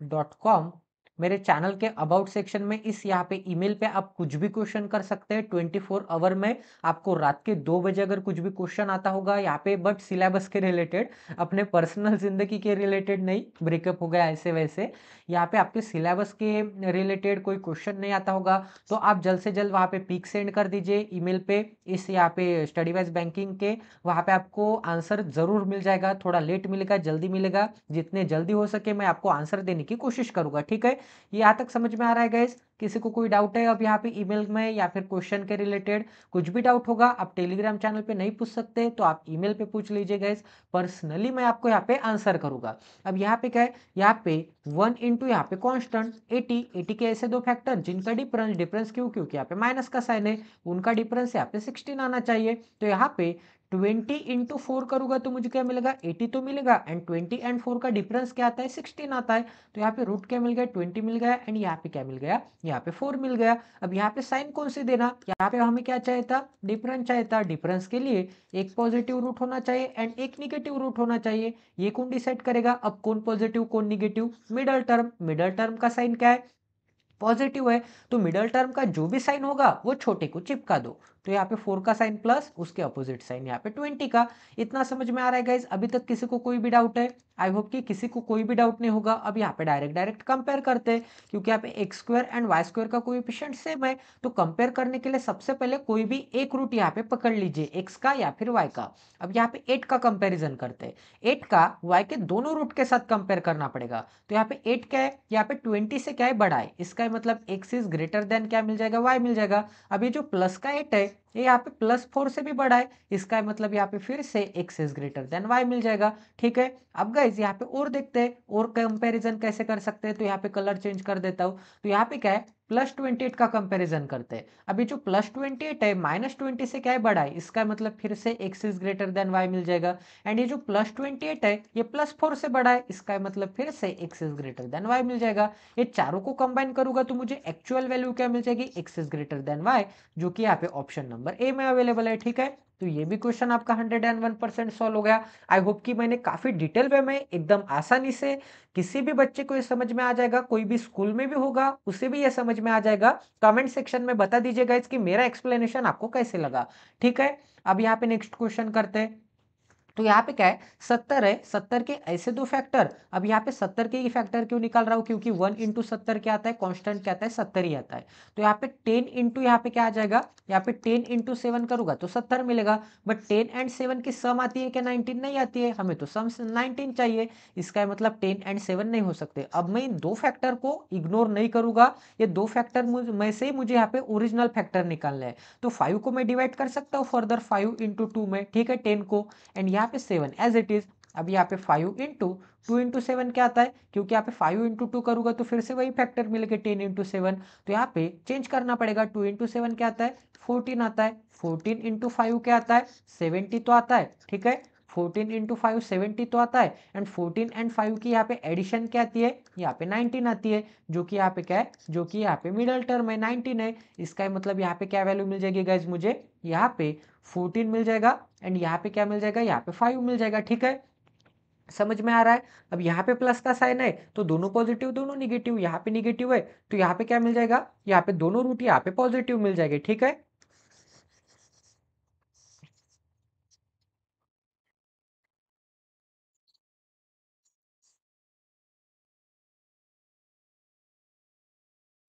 dot com मेरे चैनल के अबाउट सेक्शन में इस यहाँ पे ईमेल पे आप कुछ भी क्वेश्चन कर सकते हैं। ट्वेंटी फोर आवर में आपको रात के दो बजे अगर कुछ भी क्वेश्चन आता होगा यहाँ पे बट सिलेबस के रिलेटेड अपने पर्सनल ज़िंदगी के रिलेटेड नहीं ब्रेकअप हो गया ऐसे वैसे। यहाँ पे आपके सिलेबस के रिलेटेड कोई क्वेश्चन नहीं आता होगा तो आप जल्द से जल्द वहाँ पे पिक सेंड कर दीजिए ईमेल पे। इस यहाँ पे स्टडी वाइज बैंकिंग के वहाँ पे आपको आंसर ज़रूर मिल जाएगा, थोड़ा लेट मिलेगा, जल्दी मिलेगा। जितने जल्दी हो सके मैं आपको आंसर देने की कोशिश करूँगा, ठीक है? ये यहाँ तक समझ में आ रहा है गैस किसी को कोई डाउट है, अब यहाँ पे ईमेल में या फिर क्वेश्चन के रिलेटेड कुछ भी डाउट होगा, आप टेलीग्राम चैनल पे नहीं पूछ सकते तो आप ईमेल पे पूछ लीजिए गैस पर्सनली मैं आपको यहाँ पे आंसर करूँगा। अब यहाँ पे क्या है, यहाँ पे वन इंटू यहाँ पे कॉन्स्टेंट एटी एटी के ऐसे दो फैक्टर जिनका डिफरेंस डिफरेंस क्यों, क्योंकि यहाँ पे माइनस का साइन है, उनका डिफरेंस यहाँ पे सिक्सटीन आना चाहिए। तो यहाँ पे ट्वेंटी इंटू फोर करूँगा तो मुझे क्या मिलेगा? एटी तो मिलेगा। एंड ट्वेंटी एंड फोर का डिफरेंस क्या आता है? सिक्सटीन आता है। तो यहाँ पे रूट क्या मिल गया? ट्वेंटी मिल गया। एंड यहाँ पे क्या मिल गया? यहाँ पे फोर मिल गया। अब यहाँ पे साइन कौन सी देना? यहाँ पे हमें क्या चाहिए था? डिफरेंस चाहिए था। डिफरेंस के लिए एक पॉजिटिव रूट होना चाहिए एंड एक निगेटिव रूट होना चाहिए। ये कौन डिसाइड करेगा? अब कौन पॉजिटिव कौन negative middle term middle term का साइन क्या है? पॉजिटिव है। तो मिडल टर्म का जो भी साइन होगा, वो छोटे को चिपका दो। तो यहाँ पे फोर का साइन प्लस उसके अपोजिट साइन यहाँ पे ट्वेंटी का। इतना समझ में आ रहा है गाइज़ अभी तक किसी को कोई भी डाउट है? आई होप कि किसी को कोई भी डाउट नहीं होगा। अब यहाँ पे डायरेक्ट डायरेक्ट कंपेयर करते हैं, क्योंकि यहाँ पे x square and y square का कोई पेशेंट सेम है। तो कंपेयर करने के लिए सबसे पहले कोई भी एक रूट यहाँ पे पकड़ लीजिए एक्स का या फिर वाई का। अब यहाँ पे एट का कंपेरिजन करते हैं। एट का वाई के दोनों रूट के साथ कंपेयर करना पड़ेगा। तो यहाँ पे एट क्या है? यहाँ पे ट्वेंटी से क्या है? बड़ा है। इसका मतलब एक्स इज़ ग्रेटर देन क्या मिल जाएगा? वाई मिल जाएगा। अब ये जो प्लस का एट है like ये यहाँ पे प्लस फोर से भी बड़ा है। इसका मतलब यहाँ पे फिर से x is greater than y मिल जाएगा। ठीक है? अब गाइज़ यहाँ पे और देखते हैं। और कंपैरिजन कैसे कर सकते हैं? तो यहाँ पे कलर चेंज कर देता हूँ। तो यहाँ पे क्या है? प्लस ट्वेंटी एट का कंपेरिजन करते हैं। अभी जो प्लस ट्वेंटी एट है माइनस ट्वेंटी से क्या है? बड़ा है। इसका मतलब फिर से x is greater than y मिल जाएगा। एंड ये जो प्लस ट्वेंटी एट है, ये प्लस फोर से बड़ा है। इसका मतलब फिर से x is greater than y मिल जाएगा। ये चारों को कंबाइन करूँगा तो मुझे एक्चुअल वैल्यू क्या मिल जाएगी? X is greater than y जो कि यहाँ पे ऑप्शन नंबर ए में अवेलेबल है, ठीक है? तो ये भी क्वेश्चन आपका hundred and one percent solve हो गया। आई होप कि मैंने काफ़ी डिटेल वे में, एकदम आसानी से किसी भी बच्चे को ये समझ में आ जाएगा, कोई भी स्कूल में भी होगा, उसे भी ये समझ में आ जाएगा। कमेंट सेक्शन में बता दीजिएगा इसकी मेरा एक्सप्लेनेशन आपको कैसे लगा, ठीक है? अब यहाँ पे नेक्स्ट क्वेश्चन करते हैं। तो यहाँ पे क्या है? सत्तर है। सत्तर के ऐसे दो फैक्टर अब यहाँ पे सत्तर के ही फैक्टर क्यों निकाल रहा हूँ? क्योंकि वन इंटू सत्तर क्या आता है? कांस्टेंट क्या आता है? सत्तर ही आता है। तो यहाँ पे टेन इंटू यहाँ पे क्या आ जाएगा? यहाँ पे टेन इंटू सेवन करूँगा तो सत्तर मिलेगा। बट टेन एंड सेवन की सम आती है क्या? नाइनटीन नहीं आती है। हमें तो सम नाइनटीन चाहिए। इसका मतलब टेन एंड सेवन नहीं हो सकते। अब मैं इन दो फैक्टर को इग्नोर नहीं करूँगा। ये दो फैक्टर में से मुझे यहाँ पे ओरिजिनल फैक्टर निकालना है। तो फाइव को मैं डिवाइड कर सकता हूँ फर्दर फाइव इंटू में। ठीक है? टेन को। एंड यहाँ पे सेवन एज इट इज़ अब यहाँ पे five into two into seven क्या आता है क्योंकि यहाँ पे फाइव इंटू टू करूँगा तो फिर से वही फैक्टर मिलेगा टेन इंटू सेवन तो यहाँ पे चेंज करना पड़ेगा टू इंटू सेवन क्या आता है फोर्टीन आता है फोर्टीन इंटू फाइव क्या आता है सेवेंटी तो आता है ठीक है फोर्टीन इंटू फाइव सेवेंटी तो आता है एंड फोर्टीन एंड फाइव की यहाँ पे एडिशन क्या आती है यहाँ पे नाइनटीन आती है जो कि यहाँ पे क्या है जो कि यहाँ पे मिडल टर्म है नाइनटीन है इसका मतलब यहाँ पे क्या वैल्यू मिल जाएगी गाइज़ मुझे यहाँ पे फोर्टीन मिल जाएगा एंड यहाँ पे क्या मिल जाएगा? यहाँ पे फाइव मिल जाएगा, ठीक है? समझ में आ रहा है? अब यहाँ पे प्लस का साइन है तो दोनों पॉजिटिव दोनों निगेटिव यहाँ पे निगेटिव है तो यहाँ पे क्या मिल जाएगा? यहाँ पे दोनों रूट यहाँ पे पॉजिटिव मिल जाएँगे, ठीक है?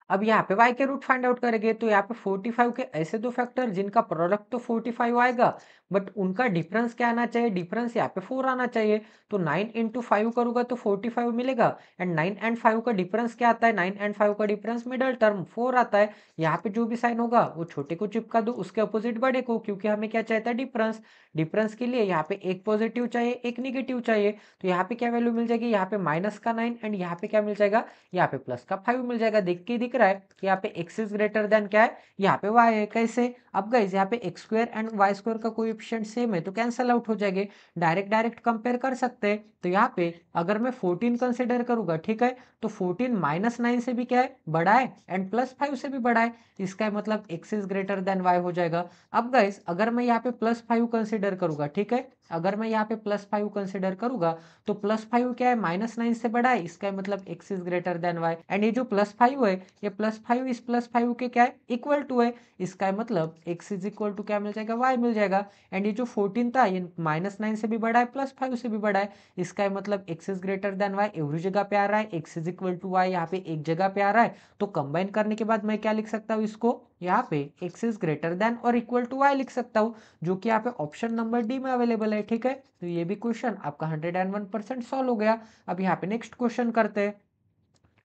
अब यहाँ पे वाई के रूट फाइंड आउट करेंगे तो यहाँ पे 45 के ऐसे दो फैक्टर जिनका प्रोडक्ट तो 45 आएगा बट उनका डिफरेंस क्या आना चाहिए डिफरेंस यहाँ पे फोर आना चाहिए तो नाइन इंटू फाइव करूँगा तो 45 मिलेगा एंड नाइन एंड फाइव का डिफरेंस क्या आता है 9 एंड 5 का डिफरेंस मिडल टर्म 4 आता है यहाँ पे जो भी साइन होगा वो छोटे को चिपका दो उसके अपोजिट बड़े को क्योंकि हमें क्या चाहता है डिफरेंस डिफरेंस के लिए यहाँ पे एक पॉजिटिव चाहिए एक निगेटिव चाहिए तो यहाँ पे क्या वैल्यू मिल जाएगी यहाँ पे माइनस का नाइन एंड यहाँ पे क्या मिल जाएगा यहाँ पे प्लस का फाइव मिल जाएगा देख के दिख रहा है कि यहाँ पे एक्स इज़ ग्रेटर देन क्या है यहाँ पे वाई है कैसे अब गई यहाँ पे x square and y square का कोई सेम है तो कैंसल आउट हो जाएँगे। डायरेक्ट डायरेक्ट कंपेयर कर सकते हैं। तो यहाँ पे अगर मैं 14 कंसिडर करूँगा, ठीक है? तो 14 माइनस नाइन से भी क्या है? बड़ा है एंड प्लस फाइव से भी बड़ा है। इसका मतलब x is greater than y हो जाएगा। अब गाइस अगर मैं यहाँ पे प्लस फाइव कंसिडर करूँगा, ठीक है? अगर मैं यहाँ पे प्लस फाइव कंसिडर करूँगा तो प्लस फाइव क्या है? माइनस नाइन से बड़ा है। इसका मतलब x is greater than y and ये जो प्लस फाइव है, ये प्लस फाइव इस प्लस फाइव के क्या है? इक्वल टू है। इसका मतलब एक्स इज़ इक्वल टू क्या मिल जाएगा? वाई मिल जाएगा। एंड ये जो फोर्टीन था, ये माइनस नाइन से भी बड़ा है प्लस फाइव से भी बड़ा है। इसका मतलब x is greater than y every जगह पे आ रहा है x is equal to y यहाँ पे एक जगह पे आ रहा है। तो कंबाइन करने के बाद मैं क्या लिख सकता हूँ इसको? यहाँ पे एक्स इज़ ग्रेटर देन और इक्वल टू वाई लिख सकता हूँ, जो कि यहाँ पे ऑप्शन नंबर डी में अवेलेबल है, ठीक है? तो ये भी क्वेश्चन आपका hundred and one percent solve हो गया। अब यहाँ पे नेक्स्ट क्वेश्चन करते हैं।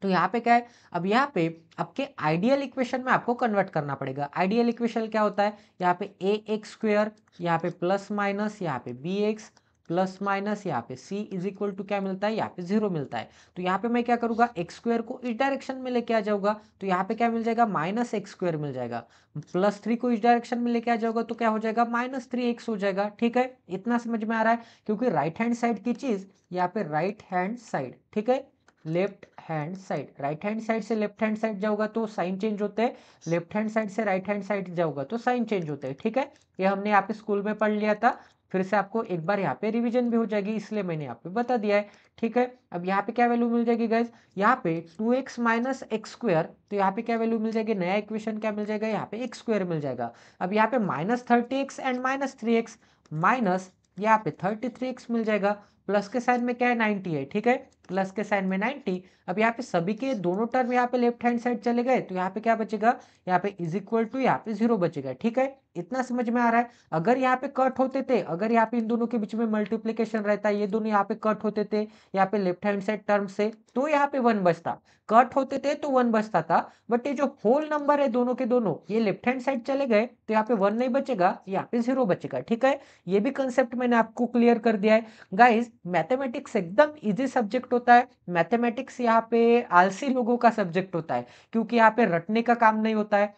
तो यहाँ पे क्या है अब यहाँ पे आपके आइडियल इक्वेशन में आपको कन्वर्ट करना पड़ेगा आइडियल इक्वेशन क्या होता है यहाँ पे ए एक्स स्क्वेयर यहाँ पे प्लस माइनस यहाँ पे बी एक्स प्लस माइनस यहाँ पे c इज़ इक्वल टू क्या मिलता है यहाँ पे ज़ीरो मिलता है तो यहाँ पे मैं क्या करूँगा एक्स स्क्वायर को इस डायरेक्शन में लेके आ जाऊँगा तो यहाँ पे क्या मिल जाएगा माइनस एक्स स्क्वायर मिल जाएगा प्लस थ्री को इस डायरेक्शन में लेके आ जाऊँगा तो क्या हो जाएगा माइनस थ्री एक्स हो जाएगा ठीक है इतना समझ में आ रहा है क्योंकि राइट हैंड साइड की चीज़ यहाँ पे राइट हैंड साइड ठीक है left hand side right hand side से लेफ़्ट हैंड साइड जाऊँगा तो साइन चेंज होते हैं, लेफ़्ट हैंड साइड से राइट हैंड साइड जाऊँगा तो साइन चेंज होते हैं, ठीक है? ये हमने यहाँ पे स्कूल में पढ़ लिया था, फिर से आपको एक बार यहाँ पे रिवीजन भी हो जाएगी, इसलिए मैंने यहाँ पे बता दिया है, ठीक है? अब यहाँ पे क्या वैल्यू मिल जाएगी गैस यहाँ पे two x minus x square तो यहाँ पे क्या वैल्यू मिल जाएगी? नया इक्वेशन क्या मिल जाएगा? यहाँ पे एक्स स्क्वायर मिल जाएगा। अब यहाँ पे minus thirty x and minus three x minus यहाँ पे थर्टी थ्री एक्स मिल जाएगा प्लस के साइन में क्या है? नाइनटी है, ठीक है? प्लस के साइन में 90 अब यहाँ पे सभी के दोनों टर्म यहाँ पे लेफ़्ट हैंड साइड चले गए तो यहाँ पे क्या बचेगा यहाँ पे इज़ इक्वल टू यहाँ पे ज़ीरो बचेगा ठीक है इतना समझ में आ रहा है अगर यहाँ पे कट होते थे अगर यहाँ पे इन दोनों के बीच में मल्टीप्लीकेशन रहता है ये दोनों यहाँ पे कट होते थे यहाँ पे लेफ़्ट हैंड साइड टर्म से तो यहाँ पे वन बचता कट होते थे तो वन बचता था बट ये जो होल नंबर है दोनों के दोनों ये लेफ़्ट हैंड साइड चले गए तो यहाँ पे वन नहीं बचेगा यहाँ पे ज़ीरो बचेगा ठीक है ये भी कंसेप्ट मैंने आपको क्लियर कर दिया है गाइज़ मैथमेटिक्स एकदम इजी सब्जेक्ट होता है मैथमेटिक्स यहाँ पे आलसी लोगों का सब्जेक्ट होता है, क्योंकि यहाँ पे रटने का काम नहीं होता है।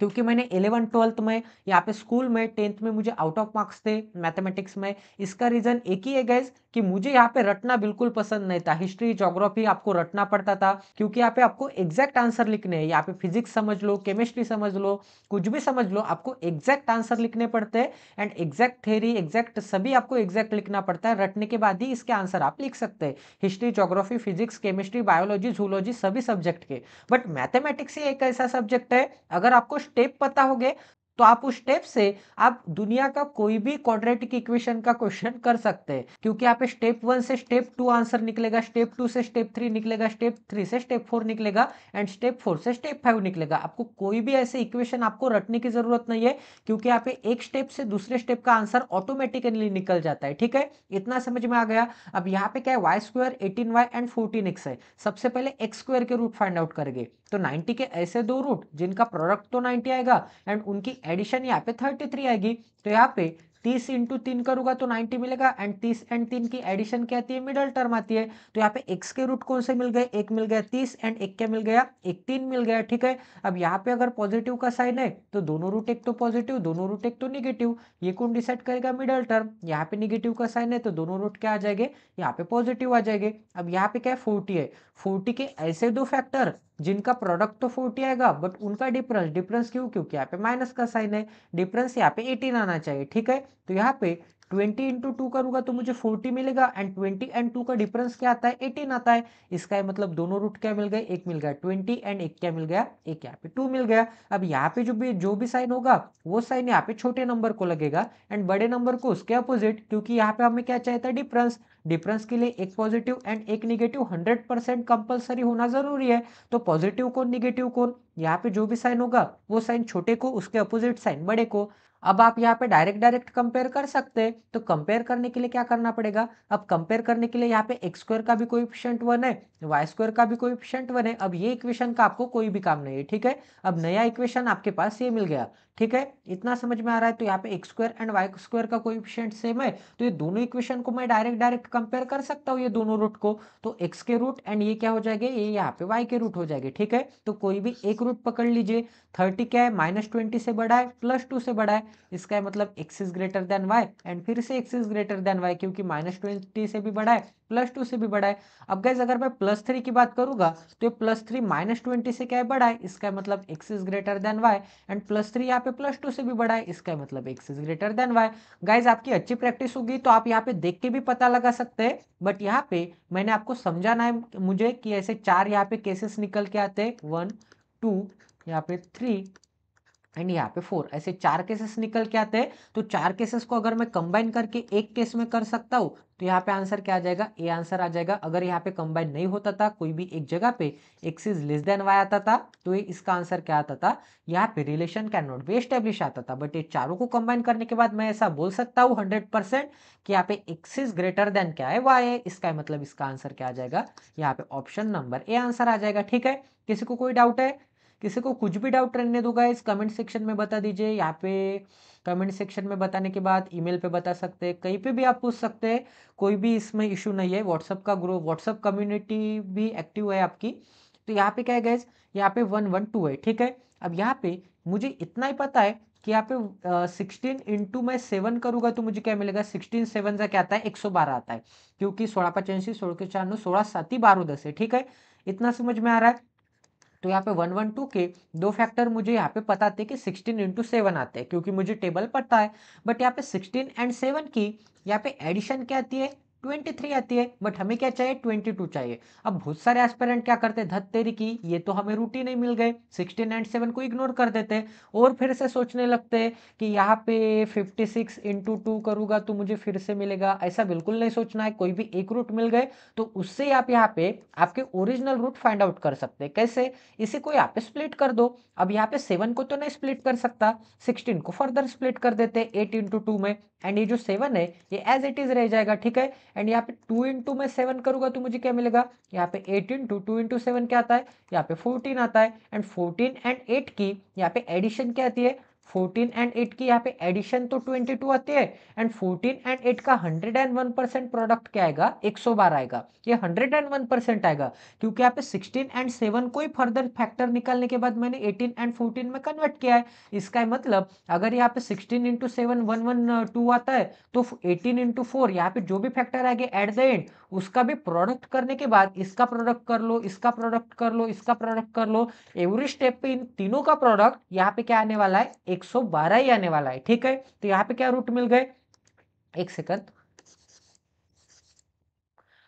क्योंकि मैंने इलेवन, ट्वेल्थ में यहाँ पे स्कूल में टेंथ में मुझे आउट ऑफ़ मार्क्स थे मैथमेटिक्स में। इसका रीजन एक ही है गैस कि मुझे यहाँ पे रटना बिल्कुल पसंद नहीं था। हिस्ट्री जोग्राफी आपको रटना पड़ता था, क्योंकि यहाँ पे आपको एग्जैक्ट आंसर लिखने हैं। यहाँ पे फिजिक्स समझ लो केमिस्ट्री समझ लो, कुछ भी समझ लो, आपको एग्जैक्ट आंसर लिखने पड़ते हैं। एंड एग्जैक्ट थेरी एग्जैक्ट सभी आपको एग्जैक्ट लिखना पड़ता है। रटने के बाद ही इसके आंसर आप लिख सकते हैं। History geography physics chemistry biology zoology सभी सब्जेक्ट के। बट मैथमेटिक्स ही एक ऐसा सब्जेक्ट है। अगर आपको स्टेप पता होगे तो आप उस स्टेप से आप दुनिया का कोई भी क्वाड्रेटिक इक्वेशन का क्वेश्चन कर सकते हैं। क्योंकि यहाँ पे स्टेप वन से स्टेप टू आंसर निकलेगा स्टेप टू से स्टेप थ्री निकलेगा स्टेप थ्री से स्टेप फोर निकलेगा एंड स्टेप फोर से स्टेप फाइव निकलेगा। आपको कोई भी ऐसे इक्वेशन आपको रटने की ज़रूरत नहीं है, क्योंकि आप एक स्टेप से दूसरे स्टेप का आंसर ऑटोमेटिकली निकल जाता है, ठीक है? इतना समझ में आ गया? अब यहाँ पे क्या है? Y square eighteen y and fourteen x है। सबसे पहले एक्स स्क्वायर के रूट फाइंड आउट करेंगे। तो 90 के ऐसे दो रूट जिनका प्रोडक्ट तो 90 आएगा एंड उनकी एडिशन यहाँ पे 33 आएगी। तो यहाँ पे तीस इंटू तीन करूँगा तो नाइनटी मिलेगा एंड तीस एंड तीन की एडिशन क्या आती है? मिडल टर्म आती है। तो यहाँ पे एक्स के रूट कौन से मिल गए? एक मिल गया तीस एंड एक क्या मिल गया? एक तीन मिल गया, ठीक है? अब यहाँ पे अगर पॉजिटिव का साइन है तो दोनों रूट एक तो पॉजिटिव दोनों रूट एक तो निगेटिव ये कौन डिसाइड करेगा? मिडल टर्म यहाँ पे निगेटिव का साइन है तो दोनों रूट क्या आ जाएँगे? यहाँ पे पॉजिटिव आ जाएँगे। अब यहाँ पे क्या है? फोर्टी है। फोर्टी के ऐसे दो फैक्टर जिनका प्रोडक्ट तो फोर्टी आएगा बट उनका डिफरेंस डिफरेंस क्यों? क्योंकि यहाँ पे माइनस का साइन है डिफरेंस यहाँ पे एटीन आना चाहिए, ठीक है? तो यहाँ पे ट्वेंटी इंटू टू करूँगा तो मुझे फोर्टी मिलेगा एंड ट्वेंटी एंड टू का डिफरेंस क्या आता है? एटीन आता है। इसका है मतलब दोनों रूट क्या मिल गए? एक मिल गया ट्वेंटी एंड एक क्या मिल गया? एक यहाँ पे टू मिल गया। अब यहाँ पे जो भी जो भी साइन होगा, वो साइन यहाँ पे छोटे नंबर को लगेगा एंड बड़े नंबर को उसके अपोजिट क्योंकि यहाँ पे हमें क्या चाहिए था? डिफरेंस डिफरेंस के लिए एक पॉजिटिव एंड एक निगेटिव हंड्रेड परसेंट कंपल्सरी होना ज़रूरी है। तो पॉजिटिव कौन निगेटिव कौन? यहाँ पे जो भी साइन होगा, वो साइन छोटे को, उसके अपोजिट साइन बड़े को। अब आप यहाँ पे डायरेक्ट डायरेक्ट कंपेयर कर सकते हैं। तो कंपेयर करने के लिए क्या करना पड़ेगा? अब कंपेयर करने के लिए यहाँ पे एक्स स्क्वायर का भी कोई वन है वाई स्क्वायर का भी कोई वन है। अब ये इक्वेशन का आपको कोई भी काम नहीं है, ठीक है? अब नया इक्वेशन आपके पास ये मिल गया, ठीक है? इतना समझ में आ रहा है तो यहाँ पे x square and y square का कोई सेम है। तो ये दोनों इक्वेशन को मैं डायरेक्ट डायरेक्ट कंपेयर कर सकता हूँ, ये दोनों रूट को। तो एक्स के रूट एंड ये क्या हो जाएँगे? ये यहाँ पे वाई के रूट हो जाएँगे, ठीक है? तो कोई भी एक रूट पकड़ लीजिए। थर्टी क्या है? माइनस ट्वेंटी से बड़ा है प्लस टू से बड़ा है। इसका मतलब x is greater than y and फिर से x is greater than y क्योंकि माइनस ट्वेंटी से भी बड़ा है प्लस टू से भी बड़ा है। अब गैस अगर मैं प्लस थ्री की बात करूँगा तो ये प्लस थ्री माइनस ट्वेंटी से क्या है, बड़ा है। इसका मतलब x is greater than y and plus three यहाँ पे प्लस टू से भी बड़ा है। इसका मतलब x is greater than y guys आपकी अच्छी प्रैक्टिस होगी तो आप यहाँ पे देख के भी पता लगा सकते हैं। बट यहाँ पे मैंने आपको समझाना है मुझे कि ऐसे चार यहाँ पे केसेस निकल के आते हैं। वन टू यहाँ पे थ्री एंड यहाँ पे फोर ऐसे चार केसेस निकल के आते हैं तो चार केसेस को अगर मैं कंबाइन करके एक केस में कर सकता हूँ तो यहाँ पे आंसर क्या आ जाएगा? ए आंसर आ जाएगा। अगर यहाँ पे कंबाइन नहीं होता था, कोई भी एक जगह पे x is less than y आता था तो ये इसका आंसर क्या आता था? यहाँ पे relation can not be establish आता था। बट ये चारों को कंबाइन करने के बाद मैं ऐसा बोल सकता हूँ हंड्रेड परसेंट कि यहाँ पे एक्स इज़ ग्रेटर देन क्या है? वाई है। इसका मतलब इसका आंसर क्या आ जाएगा? यहाँ पे ऑप्शन नंबर ए आंसर आ जाएगा। ठीक है? किसी को कोई डाउट है? किसी को कुछ भी डाउट रहने दो गाइस कमेंट सेक्शन में बता दीजिए। यहाँ पे कमेंट सेक्शन में बताने के बाद ईमेल पे बता सकते हैं। कहीं पे भी आप पूछ सकते हैं। कोई भी इसमें इशू नहीं है। व्हाट्सअप का ग्रुप व्हाट्सअप कम्युनिटी भी एक्टिव है आपकी। तो यहाँ पे क्या है गैस यहाँ पे वन वन टू है, ठीक है? अब यहाँ पे मुझे इतना ही पता है कि यहाँ पे सिक्सटीन इंटू मैं सेवन करूँगा तो मुझे क्या मिलेगा? सिक्सटीन सेवन का क्या आता है, एक सौ बारह आता है। क्योंकि सोलह पचासी, सोलह के चार नौ सोलह सात ही बारह दस है ठीक है? इतना समझ में आ रहा है? तो यहाँ पे वन वन टू के दो फैक्टर मुझे यहाँ पे पता थे कि सिक्सटीन इंटू सेवन आते हैं, क्योंकि मुझे टेबल पता है। बट यहाँ पे सिक्सटीन एंड सेवन की यहाँ पे एडिशन क्या आती है? ट्वेंटी थ्री आती है, बट हमें क्या चाहिए? ट्वेंटी टू चाहिए। अब बहुत सारे एस्पेरेंट क्या करते हैं? धत्तेरी की। ये तो हमें रूटी नहीं मिल गए। सिक्सटीन एंड सेवन को इग्नोर कर देते हैं और फिर से सोचने लगते हैं कि यहाँ पे फिफ्टी सिक्स इंटू टू करूँगा तो मुझे फिर से मिलेगा। ऐसा बिल्कुल नहीं सोचना है। कोई भी एक रूट मिल गए तो उससे आप यहाँ पे आपके ओरिजिनल रूट फाइंड आउट कर सकते हैं। कैसे? इसे को यहाँ पे स्प्लिट कर दो। अब यहाँ पे सेवन को तो नहीं स्प्लिट कर सकता। सिक्सटीन को फर्दर स्प्लिट कर देते एट इंटू टू में। एंड ये जो सेवन है, ये एज इट इज़ रह जाएगा, ठीक है? एंड यहाँ पे टू इंटू में सेवन करूँगा तो मुझे क्या मिलेगा? यहाँ पे eight into two into seven क्या आता है? यहाँ पे फोर्टीन आता है। एंड फोर्टीन एंड एट की यहाँ पे एडिशन क्या आती है? फोर्टीन एंड एट की यहाँ पे एडिशन तो ट्वेंटी टू आती है एंड फोर्टीन एंड एट का hundred and one percent product क्या आएगा? एक सौ बार आएगा। ये हंड्रेड एंड वन परसेंट आएगा, क्योंकि यहाँ पे सिक्सटीन एंड सेवन को ही फर्दर फैक्टर निकालने के बाद मैंने एटीन एंड फोर्टीन में कन्वर्ट किया है। इसका है मतलब अगर यहाँ पे sixteen into seven one one two आता है तो एटीन इंटू फोर यहाँ पे जो भी फैक्टर आएगा एट द एंड उसका भी प्रोडक्ट करने के बाद इसका प्रोडक्ट कर लो, इसका प्रोडक्ट कर लो, इसका प्रोडक्ट कर लो। एवरी स्टेप पे इन तीनों का प्रोडक्ट यहाँ पे क्या आने वाला है? 112 ही आने वाला है, ठीक है? तो यहाँ पे क्या रूट मिल गए? एक सेकंड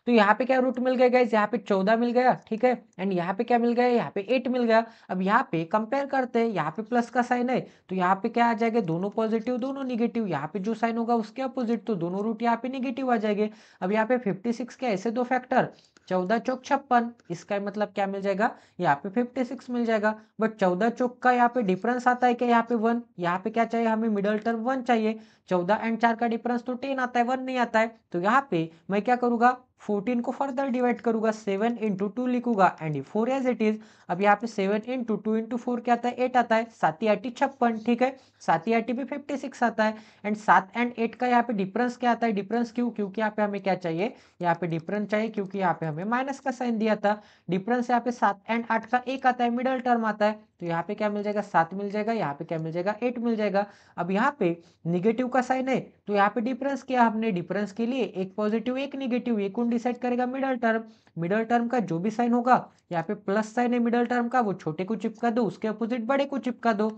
तो यहाँ पे क्या रूट मिल गया गाइज़ यहाँ पे चौदह मिल गया ठीक है एंड यहाँ पे क्या मिल गया यहाँ पे एट मिल गया अब यहाँ पे कंपेयर करते हैं यहाँ पे प्लस का साइन है तो यहाँ पे क्या आ जाएगा दोनों पॉजिटिव दोनों निगेटिव यहाँ पे जो साइन होगा उसके अपोजिट तो दोनों रूट यहाँ पे निगेटिव आ जाएँगे अब यहाँ पे फिफ्टी सिक्स के ऐसे दो फैक्टर चौदह चौक छप्पन इसका मतलब क्या मिल जाएगा यहाँ पे फिफ्टी सिक्स मिल जाएगा बट चौदह चौक का यहाँ पे डिफरेंस आता है क्या यहाँ पे वन यहाँ पे क्या चाहिए हमें मिडल टर्म वन चाहिए चौदह एंड चार का डिफरेंस तो टेन आता है वन नहीं आता है तो यहाँ पे मैं क्या करूँगा फोर्टीन को फर्दर डिवाइड करूँगा सेवन इंटू टू लिखूँगा and four as it is अब यहाँ पे seven into two into four क्या आता है एट आता है सात ही आटी छप्पन ठीक है सात ही आटी भी फिफ्टी सिक्स आता है एंड सात एंड एट का यहाँ पे डिफरेंस क्या आता है डिफरेंस क्यों क्योंकि यहाँ पे हमें क्या चाहिए यहाँ पे डिफरेंस चाहिए क्योंकि यहाँ पे हमें माइनस का साइन दिया था डिफरेंस यहाँ पे सात एंड आठ का एक आता है मिडल टर्म आता है तो यहाँ पे क्या मिल जाएगा सात मिल जाएगा यहाँ पे क्या मिल जाएगा एट मिल जाएगा अब यहाँ पे निगेटिव का साइन है तो यहाँ पे डिफरेंस किया हमने डिफरेंस के लिए एक पॉजिटिव एक निगेटिव ये डिसाइड करेगा मिडल टर्म मिडल टर्म का जो भी साइन होगा, यहाँ पे प्लस साइन है मिडल टर्म का, वो छोटे को चिपका दो, उसके अपोजिट बड़े को चिपका दो।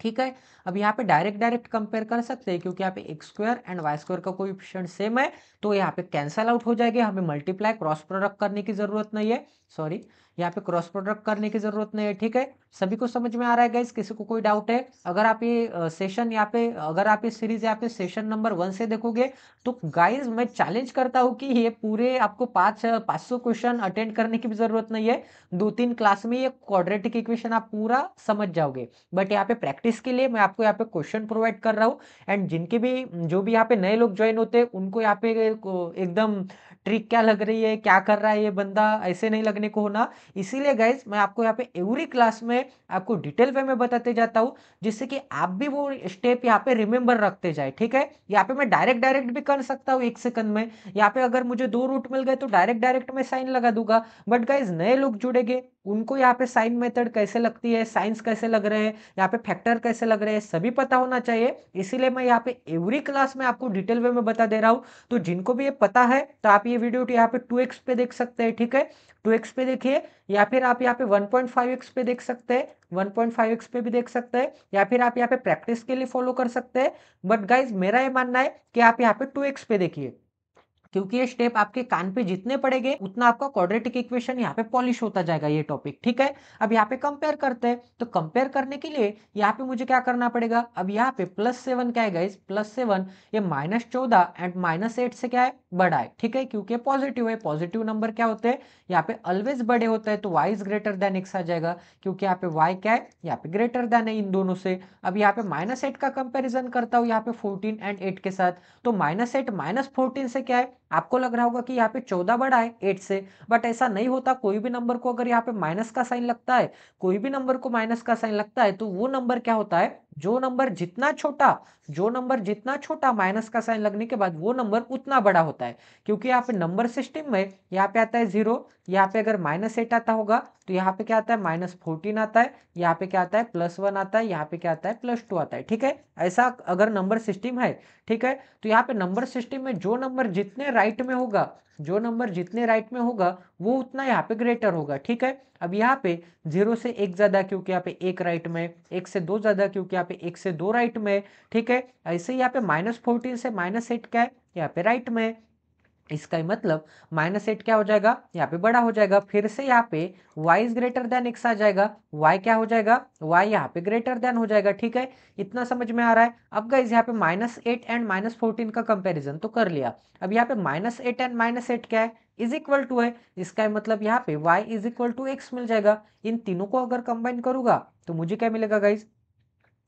ठीक है? अब यहाँ पे डायरेक्ट डायरेक्ट कंपेयर कर सकते हैं, क्योंकि यहाँ पे x square and y square का कोई सेम है तो यहाँ पे कैंसल आउट हो जाएगा हमें मल्टीप्लाई क्रॉस प्रोडक्ट करने की ज़रूरत नहीं है। सॉरी यहाँ पे क्रॉस प्रोडक्ट करने की ज़रूरत नहीं है, ठीक है? सभी को समझ में आ रहा है गाइस किसी को कोई डाउट है? अगर आप ये सेशन यहाँ पे, अगर आप ये सीरीज़ यहाँ पे सेशन नंबर वन से देखोगे तो गाइस मैं चैलेंज करता हूँ कि ये पूरे आपको पाँच पाँच सौ क्वेश्चन अटेंड करने की भी ज़रूरत नहीं है। दो तीन क्लास में ये क्वाड्रेटिक इक्वेशन आप पूरा समझ जाओगे। बट यहाँ पे प्रैक्टिस के लिए मैं आपको यहाँ पे क्वेश्चन प्रोवाइड कर रहा हूँ। एंड जिनके भी, जो भी यहाँ पे नए लोग ज्वाइन होते हैं, उनको यहाँ पे एकदम ट्रिक क्या लग रही है, क्या कर रहा है ये बंदा, ऐसे नहीं लगने को होना। इसीलिए गाइज़ मैं आपको यहाँ पे एवरी क्लास में आपको डिटेल वे में बताते जाता हूँ, जिससे कि आप भी वो स्टेप यहाँ पे रिमेम्बर रखते जाए, ठीक है? यहाँ पे मैं डायरेक्ट डायरेक्ट भी कर सकता हूँ एक सेकंड में। यहाँ पे अगर मुझे दो रूट मिल गए तो डायरेक्ट डायरेक्ट में साइन लगा दूँगा। बट गाइज़ नए लोग जुड़ेंगे उनको यहाँ पे साइन मेथड कैसे लगती है, साइंस कैसे लग रहे हैं, यहाँ पे फैक्टर कैसे लग रहे हैं, सभी पता होना चाहिए। इसीलिए मैं यहाँ पे एवरी क्लास में आपको डिटेल वे में बता दे रहा हूँ। तो जिनको भी ये पता है तो आप ये वीडियो यहाँ पे टू पे देख सकते हैं, ठीक है? टू एक्स पे देखिए, या फिर आप यहाँ पे 1.5x पे देख सकते हैं 1.5x पे भी देख सकते हैं, या फिर आप यहाँ पे प्रैक्टिस के लिए फॉलो कर सकते हैं। बट गाइज़ मेरा ये मानना है कि आप यहाँ पे 2x पे देखिए। क्योंकि ये स्टेप आपके कान पे जितने पड़ेंगे, उतना आपका क्वाड्रेटिक इक्वेशन यहाँ पे पॉलिश होता जाएगा ये टॉपिक ठीक है? अब यहाँ पे कंपेयर करते हैं तो कंपेयर करने के लिए यहाँ पे मुझे क्या करना पड़ेगा? अब यहाँ पे प्लस सेवन क्या है गाइस प्लस सेवन ये माइनस चौदह एंड माइनस एट से क्या है? बड़ा है, ठीक है? क्योंकि पॉजिटिव है पॉजिटिव नंबर क्या होते हैं? यहाँ पे ऑलवेज बड़े होते हैं तो y is greater than x आ जाएगा, क्योंकि यहाँ पे वाई क्या है? यहाँ पे ग्रेटर देन है इन दोनों से। अब यहाँ पे माइनस एट का कंपेरिजन करता हूँ, यहाँ पे फोर्टीन एंड एट के साथ तो माइनस एट माइनस फोर्टीन से क्या है? आपको लग रहा होगा कि यहाँ पे चौदह बड़ा है एट से बट ऐसा नहीं होता। कोई भी नंबर को अगर यहाँ पे माइनस का साइन लगता है, कोई भी नंबर को माइनस का साइन लगता है तो वो नंबर क्या होता है? जो नंबर जितना छोटा जो नंबर जितना छोटा माइनस का साइन लगने के बाद वो नंबर उतना बड़ा होता है क्योंकि यहाँ पे नंबर सिस्टम में यहाँ पे आता है ज़ीरो यहाँ पे अगर माइनस एट आता होगा तो यहाँ पे क्या आता है माइनस फोर्टीन आता है यहाँ पे क्या आता है प्लस वन आता है यहाँ पे क्या आता है प्लस टू आता है ठीक है ऐसा अगर नंबर सिस्टम है ठीक है तो यहाँ पे नंबर सिस्टम में जो नंबर जितने राइट में होगा जो नंबर जितने राइट में होगा वो उतना यहाँ पे ग्रेटर होगा ठीक है अब यहाँ पे ज़ीरो से एक ज़्यादा क्योंकि यहाँ पे एक राइट में एक से दो ज़्यादा क्योंकि यहाँ पे एक से दो राइट में, ठीक है? ऐसे यहाँ पे माइनस फोर्टीन से माइनस एट क्या है? यहाँ पे राइट में। इसका ही मतलब माइनस एट क्या हो जाएगा? यहाँ पे बड़ा हो जाएगा। फिर से यहाँ पे y is greater than x आ जाएगा। y क्या हो जाएगा? y यहाँ पे ग्रेटर देन हो जाएगा, ठीक है? इतना समझ में आ रहा है? अब गाइज़ यहाँ पे minus eight and minus fourteen का कंपैरिजन तो कर लिया। अब यहाँ पे minus eight and minus eight क्या है? इज़ इक्वल टू है। इसका मतलब यहाँ पे y is equal to x मिल जाएगा। इन तीनों को अगर कंबाइन करूँगा तो मुझे क्या मिलेगा गाइज़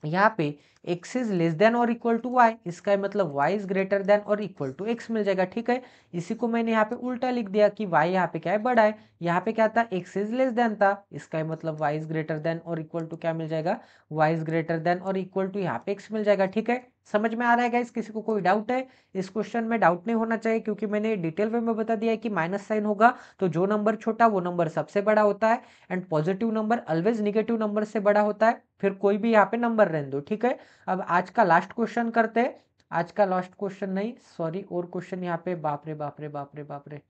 यहाँ पे x इज़ लेस देन और इक्वल टू y, इसका मतलब y इज़ ग्रेटर देन और इक्वल टू x मिल जाएगा, ठीक है? इसी को मैंने यहाँ पे उल्टा लिख दिया कि y यहाँ पे क्या है? बड़ा है। यहाँ पे क्या था? x इज़ लेस देन था। इसका मतलब y इज़ ग्रेटर देन और इक्वल टू क्या मिल जाएगा? y इज़ ग्रेटर देन और इक्वल टू यहाँ पे x मिल जाएगा, ठीक है? समझ में आ रहा है गाइस किसी को कोई डाउट है? इस क्वेश्चन में डाउट नहीं होना चाहिए, क्योंकि मैंने डिटेल वे में बता दिया है कि माइनस साइन होगा तो जो नंबर छोटा, वो नंबर सबसे बड़ा होता है and positive number always negative number से बड़ा होता है, फिर कोई भी यहाँ पे नंबर रहने दो, ठीक है? अब आज का लास्ट क्वेश्चन करते आज का लास्ट क्वेश्चन नहीं सॉरी और क्वेश्चन यहाँ पे, बाप रे बाप रे बाप रे बाप रे,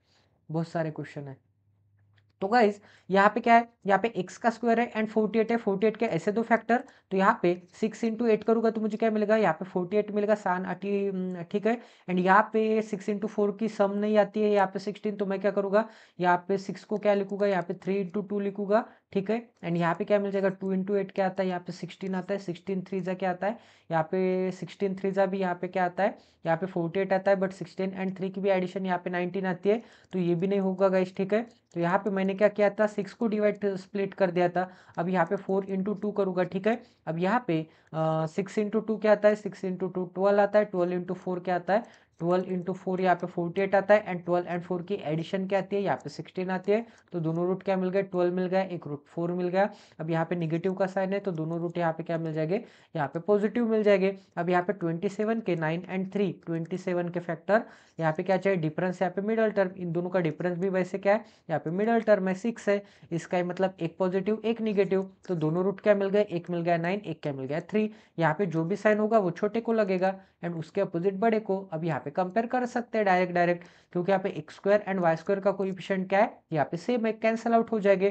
बहुत सारे क्वेश्चन है। तो गाइज़ यहाँ पे क्या है? यहाँ पे x का स्क्वायर है एंड 48 है। 48 के ऐसे दो फैक्टर तो यहाँ पे 6 इंटू एट करूँगा तो मुझे क्या मिलेगा? यहाँ पे 48 मिलेगा सान अटी ठीक है? एंड यहाँ पे 6 इंटू फोर की सम नहीं आती है, यहाँ पे 16 तो मैं क्या करूँगा? यहाँ पे 6 को क्या लिखूँगा? यहाँ पे 3 इंटू टू लिखूँगा। ठीक है? एंड यहाँ पे क्या मिल जाएगा? टू इंटू एट क्या आता है? यहाँ पे सिक्सटीन आता है। सिक्सटीन थ्री जा क्या आता है? यहाँ पे सिक्सटीन थ्री जा भी यहाँ पे क्या आता है? यहाँ पे फोर्टी एट आता है बट सिक्सटीन एंड थ्री की भी एडिशन यहाँ पे नाइनटीन आती है। तो ये भी नहीं होगा गाइस ठीक है? तो यहाँ पे मैंने क्या किया था? सिक्स को डिवाइड स्प्लिट कर दिया था। अब यहाँ पे फोर इंटू टू करूँगा, ठीक है? अब यहाँ पे सिक्स इंटू टू क्या आता है? सिक्स इंटू टू ट्वेल्व आता है। ट्वेल्व इंटू फोर क्या आता है? ट्वेल्व इंटू फोर यहाँ पे फोर्टी एट आता है एंड ट्वेल्व एंड फोर की एडिशन क्या आती है यहाँ पे सिक्सटीन आती है तो दोनों रूट क्या मिल गए ट्वेल्व मिल गया एक रूट फोर मिल गया अब यहाँ पे निगेटिव का साइन है तो दोनों रूट यहाँ पे क्या मिल जाएँगे यहाँ पे पॉजिटिव मिल जाएँगे अब यहाँ पे ट्वेंटी सेवन के nine and three twenty seven के फैक्टर यहाँ पे क्या चाहिए डिफरेंस यहाँ पे मिडल टर्म इन दोनों का डिफरेंस भी वैसे क्या है यहाँ पे मिडल टर्म है सिक्स है इसका मतलब एक पॉजिटिव एक निगेटिव तो दोनों रूट क्या मिल गए एक मिल गया नाइन एक क्या मिल गया थ्री यहाँ पे जो भी साइन होगा वो छोटे को लगेगा एंड उसके अपोजिट बड़े को अब यहाँ पे कंपेयर कर सकते हैं डायरेक्ट डायरेक्ट क्योंकि यहाँ पे x square and y square का कोई क्या है? यहाँ पे सेम है कैंसल आउट हो जाएँगे।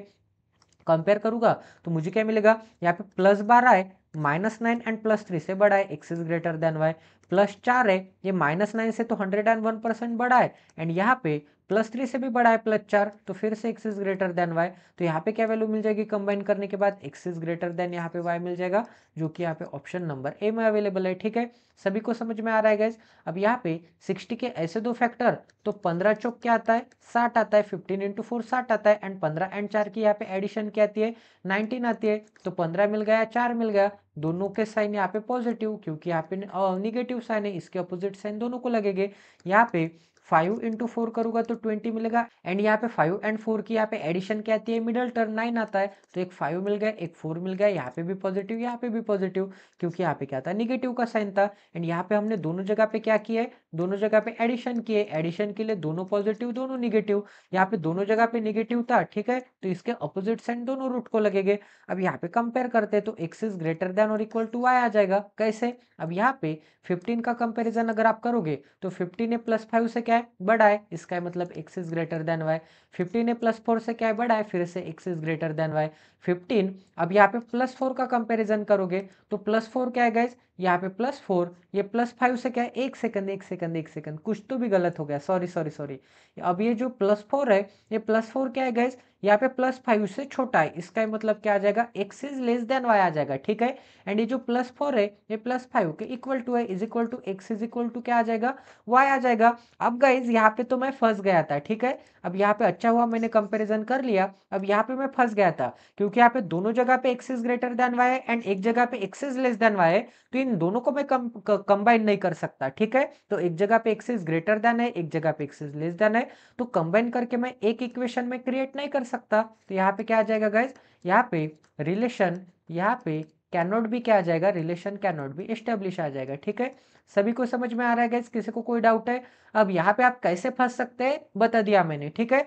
कंपेयर करूँगा तो मुझे क्या मिलेगा? यहाँ पे प्लस बारह है minus nine and plus three से बड़ा है x is greater than y plus चार है, ये माइनस नाइन से तो हंड्रेड एंड वन परसेंट बड़ा है एंड यहाँ पे प्लस थ्री से भी बड़ा है प्लस चार तो फिर से x is greater than y तो यहाँ पे क्या वैल्यू मिल जाएगी कंबाइन करने के बाद? एक्स इज़ ग्रेटर देन यहाँ पे वाई मिल जाएगा, जो कि यहाँ पे ऑप्शन नंबर ए में अवेलेबल है, ठीक है? सभी को समझ में आ रहा है गैस अब यहाँ पे 60 के ऐसे दो फैक्टर तो 15 चौक क्या आता है? 60 आता है 15 इंटू फोर साठ आता है एंड 15 एंड चार की यहाँ पे एडिशन क्या आती है? 19 आती है तो 15 मिल गया, चार मिल गया दोनों के साइन यहाँ पे पॉजिटिव क्योंकि यहाँ पे निगेटिव साइन है, इसके अपोजिट साइन दोनों को लगेगे। यहाँ पे फाइव इंटू फोर करूँगा तो ट्वेंटी मिलेगा। एंड यहाँ पे फाइव एंड फोर की यहाँ पे एडिशन क्या आती है? मिडल टर्म नाइन आता है। तो एक फाइव मिल गया, एक फोर मिल गया। यहाँ पे भी पॉजिटिव यहाँ पे भी पॉजिटिव क्योंकि यहाँ पे क्या था? निगेटिव का साइन था। एंड यहाँ पे हमने दोनों जगह पे क्या किया है? दोनों जगह पे एडिशन किए एडिशन के लिए दोनों पॉजिटिव दोनों निगेटिव यहाँ पे दोनों जगह पे निगेटिव था, ठीक है? तो इसके अपोजिट साइन दोनों रूट को लगेंगे। अब यहाँ पे कंपेयर करते हैं तो एक्स इज़ ग्रेटर देन और इक्वल टू वाई आ जाएगा। कैसे? अब यहाँ पे 15 का कंपेरिजन अगर आप करोगे तो 15 ए प्लस फाइव से क्या है बड़ा है, इसका है मतलब x is greater than y 15 है प्लस फोर से क्या है? बड़ा है, फिर से x is greater than y 15 अब यहाँ पे प्लस फोर का कंपैरिजन करोगे तो प्लस फोर क्या है गाइज़ यहाँ पे प्लस फोर ये प्लस फाइव से क्या है? एक सेकंड एक सेकंड एक सेकंड कुछ तो भी गलत हो गया सॉरी सॉरी सॉरी अब ये जो प्लस फोर है, ये प्लस फोर क्या है गैस यहाँ पे प्लस फाइव से छोटा है। इसका मतलब क्या आ जाएगा? X is less than y आ जाएगा, ठीक है? एंड ये जो प्लस फोर है, ये प्लस फाइव के इक्वल टू है। Is equal to x is equal to क्या आ जाएगा? वाई आ जाएगा। अब गाइज़ यहाँ पे तो मैं फंस गया था, ठीक है? अब यहाँ पे अच्छा हुआ, मैंने कंपेरिजन कर लिया। अब यहाँ पे मैं फंस गया था, क्योंकि यहाँ पे दोनों जगह पे x is greater than y है एंड एक जगह पे x is less than y है तो इन दोनों को मैं कंबाइन नहीं कर सकता, ठीक है? तो एक जगह पे एक्स इज़ ग्रेटर देन है, एक जगह पे एक्स इज़ लेस देन है। तो कंबाइन करके मैं एक इक्वेशन में क्रिएट नहीं कर सकता। तो यहाँ पे क्या आ जाएगा गाइज़ यहाँ पे रिलेशन यहाँ पे कैनोट भी क्या आ जाएगा? रिलेशन कैनोट भी एस्टेब्लिश आ जाएगा, ठीक है? सभी को समझ में आ रहा है गैस किसी को कोई डाउट है? अब यहाँ पे आप कैसे फंस सकते हैं? बता दिया मैंने, ठीक है?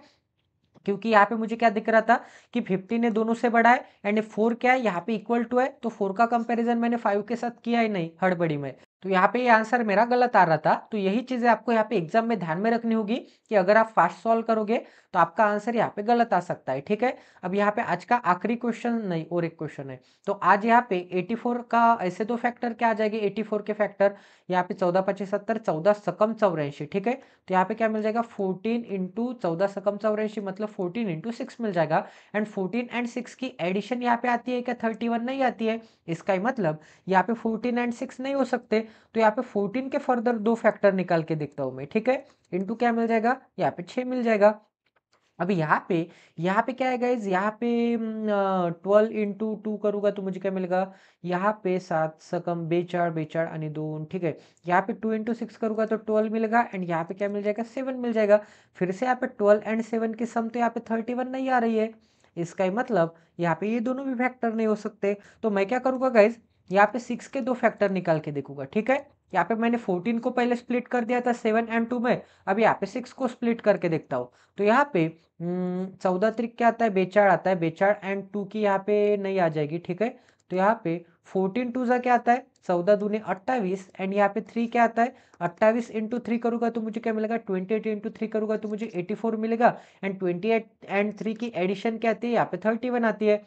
क्योंकि यहाँ पे मुझे क्या दिख रहा था कि 15 ने दोनों से बड़ा है एंड फोर क्या है? यहाँ पे इक्वल टू है तो फोर का कंपैरिजन मैंने फाइव के साथ किया ही नहीं हड़बड़ी में। तो यहाँ पे ये यह आंसर मेरा गलत आ रहा था। तो यही चीज़ें आपको यहाँ पे एग्ज़ाम में ध्यान में रखनी होगी कि अगर आप फास्ट सॉल्व करोगे तो आपका आंसर यहाँ पे गलत आ सकता है, ठीक है? अब यहाँ पे आज का आखिरी क्वेश्चन नहीं, और एक क्वेश्चन है। तो आज यहाँ पे 84 का ऐसे दो फैक्टर क्या आ जाएँगे? 84 के फैक्टर यहाँ पे चौदह, पच्चीस, सत्तर, चौदह, सकम, चौरासी, ठीक है? तो यहाँ पे क्या मिल जाएगा? फोर्टीन इंटू चौदह, सकम, चौरासी मतलब फोर्टीन इंटू सिक्स मिल जाएगा। एंड फोर्टीन एंड सिक्स की एडिशन यहाँ पे आती है क्या? थर्टी वन नहीं आती है। इसका ही मतलब यहाँ पे फोर्टीन एंड सिक्स नहीं हो सकते। तो यहाँ पे फोर्टीन के फर्दर दो फैक्टर निकाल के देखता हूँ मैं, ठीक है? इंटू क्या मिल जाएगा? यहाँ पे छः मिल जाएगा। अभी यहाँ पे यहाँ पे क्या है गाइज़ यहाँ पे ट्वेल्व इंटू टू करूँगा तो मुझे क्या मिलेगा? यहाँ पे सात सकम, बेचार बेचार आणि दोन ठीक है? यहाँ पे टू इंटू सिक्स करूँगा तो ट्वेल्व मिलेगा एंड यहाँ पे क्या मिल जाएगा? सेवन मिल जाएगा। फिर से यहाँ पे ट्वेल्व एंड सेवन की सम तो यहाँ पे थर्टी वन नहीं आ रही है। इसका ही मतलब यहाँ पे ये दोनों भी फैक्टर नहीं हो सकते। तो मैं क्या करूँगा गाइज़ यहाँ पे सिक्स के दो फैक्टर निकाल के देखूँगा, ठीक है? यहाँ पे मैंने फोर्टीन को पहले स्प्लिट कर दिया था सेवन एंड टू में। अब यहाँ पे सिक्स को स्प्लिट करके देखता हूँ। तो यहाँ पे चौदह तरीक क्या आता है? बेचार आता है। बेचार एंड टू की यहाँ पे नहीं आ जाएगी, ठीक है? तो यहाँ पे फोर्टीन टू ज़ा क्या आता है? चौदह दूने अट्ठाईस एंड यहाँ पे थ्री क्या आता है? अट्ठाईस इंटू थ्री करूँगा तो मुझे क्या मिलेगा? ट्वेंटी एट इंटू थ्री करूँगा तो मुझे एटी फोर मिलेगा। And twenty eight and three की एडिशन क्या आती है? यहाँ पे थर्टी वन आती है।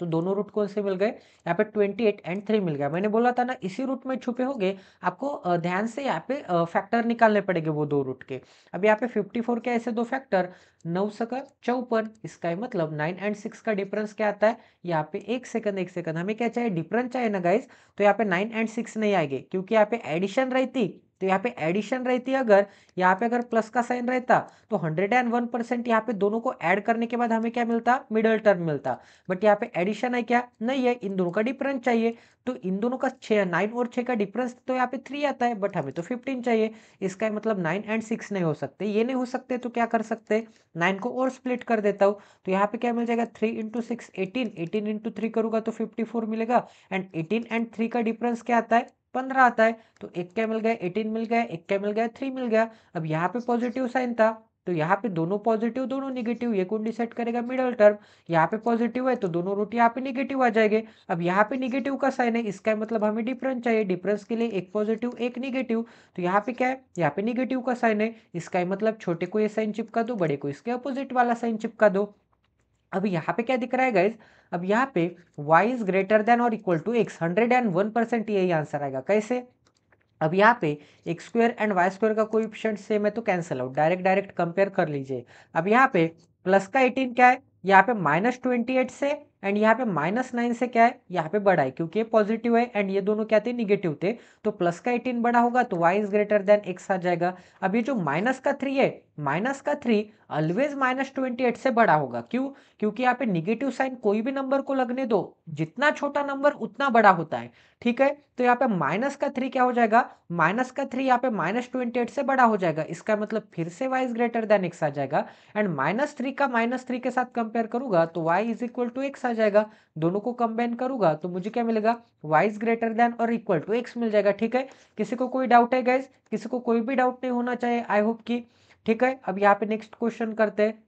तो दोनों रूट कौन से मिल गए? यहाँ पे ट्वेंटी एट एंड थ्री मिल गया। मैंने बोला था ना, इसी रूट में छुपे हो गए आपको ध्यान से यहाँ पे फैक्टर निकालने पड़ेंगे वो दो रूट के। अब यहाँ पे फिफ्टी फोर के ऐसे दो फैक्टर नौ सका चौपन, इसका ही मतलब नाइन एंड सिक्स का डिफरेंस क्या आता है? यहाँ पे एक सेकंड एक सेकंड हमें क्या चाहिए? डिफरेंस चाहिए ना गाइज़ तो यहाँ पे नाइन एंड सिक्स नहीं आएँगे, क्योंकि यहाँ पे एडिशन रहती तो यहाँ पे एडिशन रहती है अगर, यहाँ पे अगर प्लस का साइन रहता तो हंड्रेड एंड वन परसेंट यहाँ पे दोनों को ऐड करने के बाद हमें क्या मिलता? मिडल टर्म मिलता। बट यहाँ पे एडिशन है क्या? नहीं है, इन दोनों का डिफरेंस चाहिए। तो इन दोनों का छः नाइन और छः का डिफरेंस तो यहाँ पे थ्री आता है बट हमें तो फिफ्टीन चाहिए। इसका मतलब नाइन एंड सिक्स नहीं हो सकते। ये नहीं हो सकते तो क्या कर सकते? नाइन को और स्प्लिट कर देता हूँ। तो यहाँ पे क्या मिल जाएगा? Three into six eighteen eighteen into three करूँगा तो फिफ्टी फोर मिलेगा। एंड एटीन एंड थ्री का डिफरेंस क्या आता है? पंद्रह आता है तो एक क्या मिल गया एटीन मिल गया, एक क्या मिल गया थ्री मिल गया। अब यहाँ पे पॉजिटिव साइन था तो यहाँ पे दोनों पॉजिटिव दोनों निगेटिव ये कौन डिसाइड करेगा? मिडल टर्म यहाँ पे पॉजिटिव है तो दोनों रूट यहाँ पे निगेटिव आ जाएँगे। अब यहाँ पे निगेटिव का साइन है, इसका मतलब हमें डिफरेंस चाहिए। डिफरेंस के लिए एक पॉजिटिव एक निगेटिव तो यहाँ पे क्या है? यहाँ पे निगेटिव का साइन है, इसका मतलब छोटे को ये साइन चिपका दो, बड़े को इसके अपोजिट वाला साइन चिपका दो। अब यहाँ पे क्या दिख रहा है गाइज़ अब यहाँ पे y इज़ ग्रेटर देन और equal to x hundred and one percent यही आंसर आएगा। कैसे? अब यहाँ पे x square and y square का कोई सेम है तो cancel out direct direct compare कर लीजिए। अब यहाँ पे प्लस का एटीन क्या है? यहाँ पे माइनस ट्वेंटी एट से एंड यहाँ पे माइनस नाइन से क्या है? यहाँ पे बड़ा है क्योंकि ये पॉजिटिव है एंड ये दोनों क्या थे? निगेटिव थे। तो प्लस का एटीन बड़ा होगा तो y is greater than x आ जाएगा। अब ये जो माइनस का थ्री है माइनस का three always minus twenty eight से बड़ा होगा। क्यों? क्योंकि यहाँ पे निगेटिव साइन कोई भी नंबर को लगने दो। जितना छोटा नंबर उतना बड़ा होता है। ठीक है? तो यहाँ पे माइनस का थ्री क्या हो जाएगा? माइनस का थ्री यहाँ पे माइनस ट्वेंटी एट से बड़ा हो जाएगा। इसका मतलब फिर से y is greater than x आ जाएगा। एंड माइनस थ्री का माइनस थ्री के साथ कंपेयर करूँगा तो y is equal to x आ जाएगा। दोनों को कंबाइन करूँगा तो मुझे क्या मिलेगा? वाई इज़ ग्रेटर देन और इक्वल टू एक्स मिल जाएगा। ठीक है? किसी को कोई डाउट है गाइज़ किसी को कोई भी डाउट नहीं होना चाहिए आई होप की ठीक है? अब यहाँ पे नेक्स्ट क्वेश्चन करते हैं।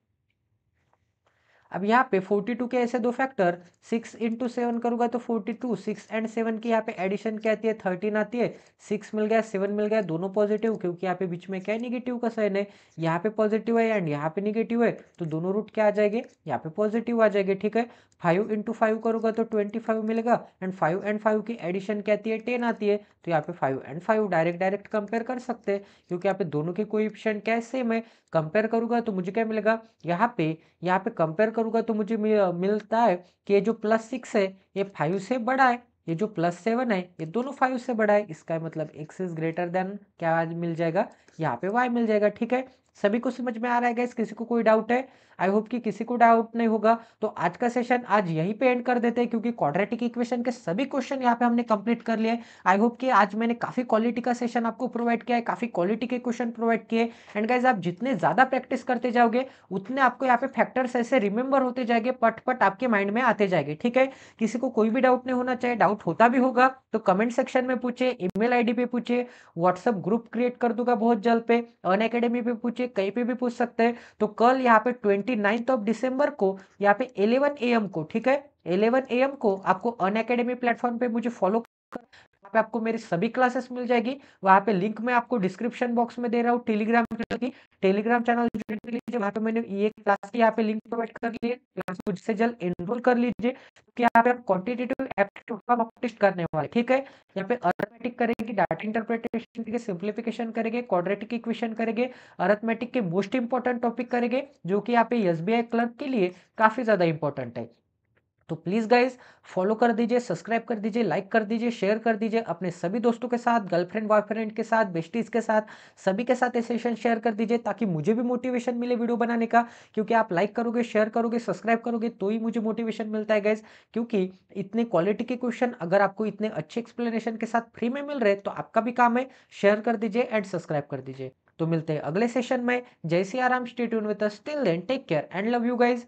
अब यहाँ पे 42 के ऐसे दो फैक्टर सिक्स इंटू सेवन करूँगा तो 42 सिक्स एंड सेवन की यहाँ पे एडिशन क्या आती है? थर्टीन आती है। सिक्स मिल गया सेवन मिल गया, दोनों पॉजिटिव क्योंकि यहाँ पे बीच में क्या है निगेटिव का साइन है? यहाँ पे पॉजिटिव है एंड यहाँ पे निगेटिव है तो दोनों रूट क्या आ जाएँगे? यहाँ पे पॉजिटिव आ जाएँगे, ठीक है? फाइव इंटू फाइव करूँगा तो ट्वेंटी फाइव मिलेगा एंड फाइव एंड फाइव की एडिशन क्या आती है? टेन आती है तो यहाँ पे five and five direct direct compare कर सकते हैं, क्योंकि यहाँ पे दोनों के कोई क्या सेम है? कंपेयर करूँगा तो मुझे क्या मिलेगा? यहाँ पे यहाँ पे कंपेयर करूँगा तो मुझे मिलता है कि ये जो प्लस सिक्स है, ये फाइव से बड़ा है, ये जो प्लस सेवन है, ये दोनों फाइव से बड़ा है, इसका मतलब एक्स इज़ ग्रेटर देन क्या मिल जाएगा? यहाँ पे वाई मिल जाएगा, ठीक है? सभी को समझ में आ रहा है गैस किसी को कोई डाउट है? आई होप कि किसी को डाउट नहीं होगा। तो आज का सेशन आज यहीं पे एंड कर देते हैं, क्योंकि क्वाड्रेटिक इक्वेशन के सभी क्वेश्चन यहाँ पे हमने कंप्लीट कर लिए आई होप कि आज मैंने काफ़ी क्वालिटी का सेशन आपको प्रोवाइड किया है, काफ़ी क्वालिटी के क्वेश्चन प्रोवाइड किए एंड गाइज़ आप जितने ज़्यादा प्रैक्टिस करते जाओगे, उतने आपको यहाँ पे फैक्टर्स ऐसे रिमेंबर होते जाएँगे पट पट आपके माइंड में आते जाएँगे, ठीक है? किसी को कोई भी डाउट नहीं होना चाहिए डाउट होता भी होगा तो कमेंट सेक्शन में पूछे ईमेल आईडी पे पूछे व्हाट्सअप ग्रुप क्रिएट कर दूँगा बहुत जल्द पे अन अकेडमी पे पूछे कहीं पे भी पूछ सकते हैं। तो कल यहाँ पे ट्वेंटी नाइन्थ ऑफ़ डिसम्बर को, यहाँ पे इलेवन एम को, ठीक है? इलेवन एम को आपको अन अकेडमी प्लेटफॉर्म पे मुझे फॉलो पे आपको मेरी सभी क्लासेस मिल जाएगी। वहाँ पे लिंक मैं आपको डिस्क्रिप्शन बॉक्स में दे रहा हूँ, टेलीग्राम चैनल की। टेलीग्राम चैनल ज्वाइन कर लीजिए वहाँ पे मैंने ये क्लास की यहाँ पे लिंक प्रोवाइड कर ली है। क्लास को जिससे जल्द एनरोल कर लीजिए, क्योंकि यहाँ पे आप क्वान्टिटेटिव एप्टीट्यूड टेस्ट करने वाले ठीक है? यहाँ पे अर्थमेटिक करेंगे डाटा इंटरप्रिटेशन करेंगे सिंप्लीफिकेशन करेंगे क्वाड्रेटिक इक्वेशन करेंगे अर्थमेटिक के मोस्ट इंपॉर्टेंट टॉपिक करेंगे, जो कि यहाँ पे एस क्लर्क के लिए काफ़ी ज़्यादा इंपॉर्टेंट है। तो प्लीज़ गाइज़ फॉलो कर दीजिए सब्सक्राइब कर दीजिए लाइक कर दीजिए शेयर कर दीजिए, अपने सभी दोस्तों के साथ गर्लफ्रेंड बॉयफ्रेंड के साथ बेस्टीज के साथ, सभी के साथ ये सेशन शेयर कर दीजिए ताकि मुझे भी मोटिवेशन मिले वीडियो बनाने का। क्योंकि आप लाइक करोगे शेयर करोगे सब्सक्राइब करोगे तो ही मुझे मोटिवेशन मिलता है गाइज़ क्योंकि इतने क्वालिटी के क्वेश्चन अगर आपको इतने अच्छे एक्सप्लेनेशन के साथ फ्री में मिल रहे तो आपका भी काम है। शेयर कर दीजिए एंड सब्सक्राइब कर दीजिए। तो मिलते हैं अगले सेशन में। जय सी आराम state with till then take care and love you guys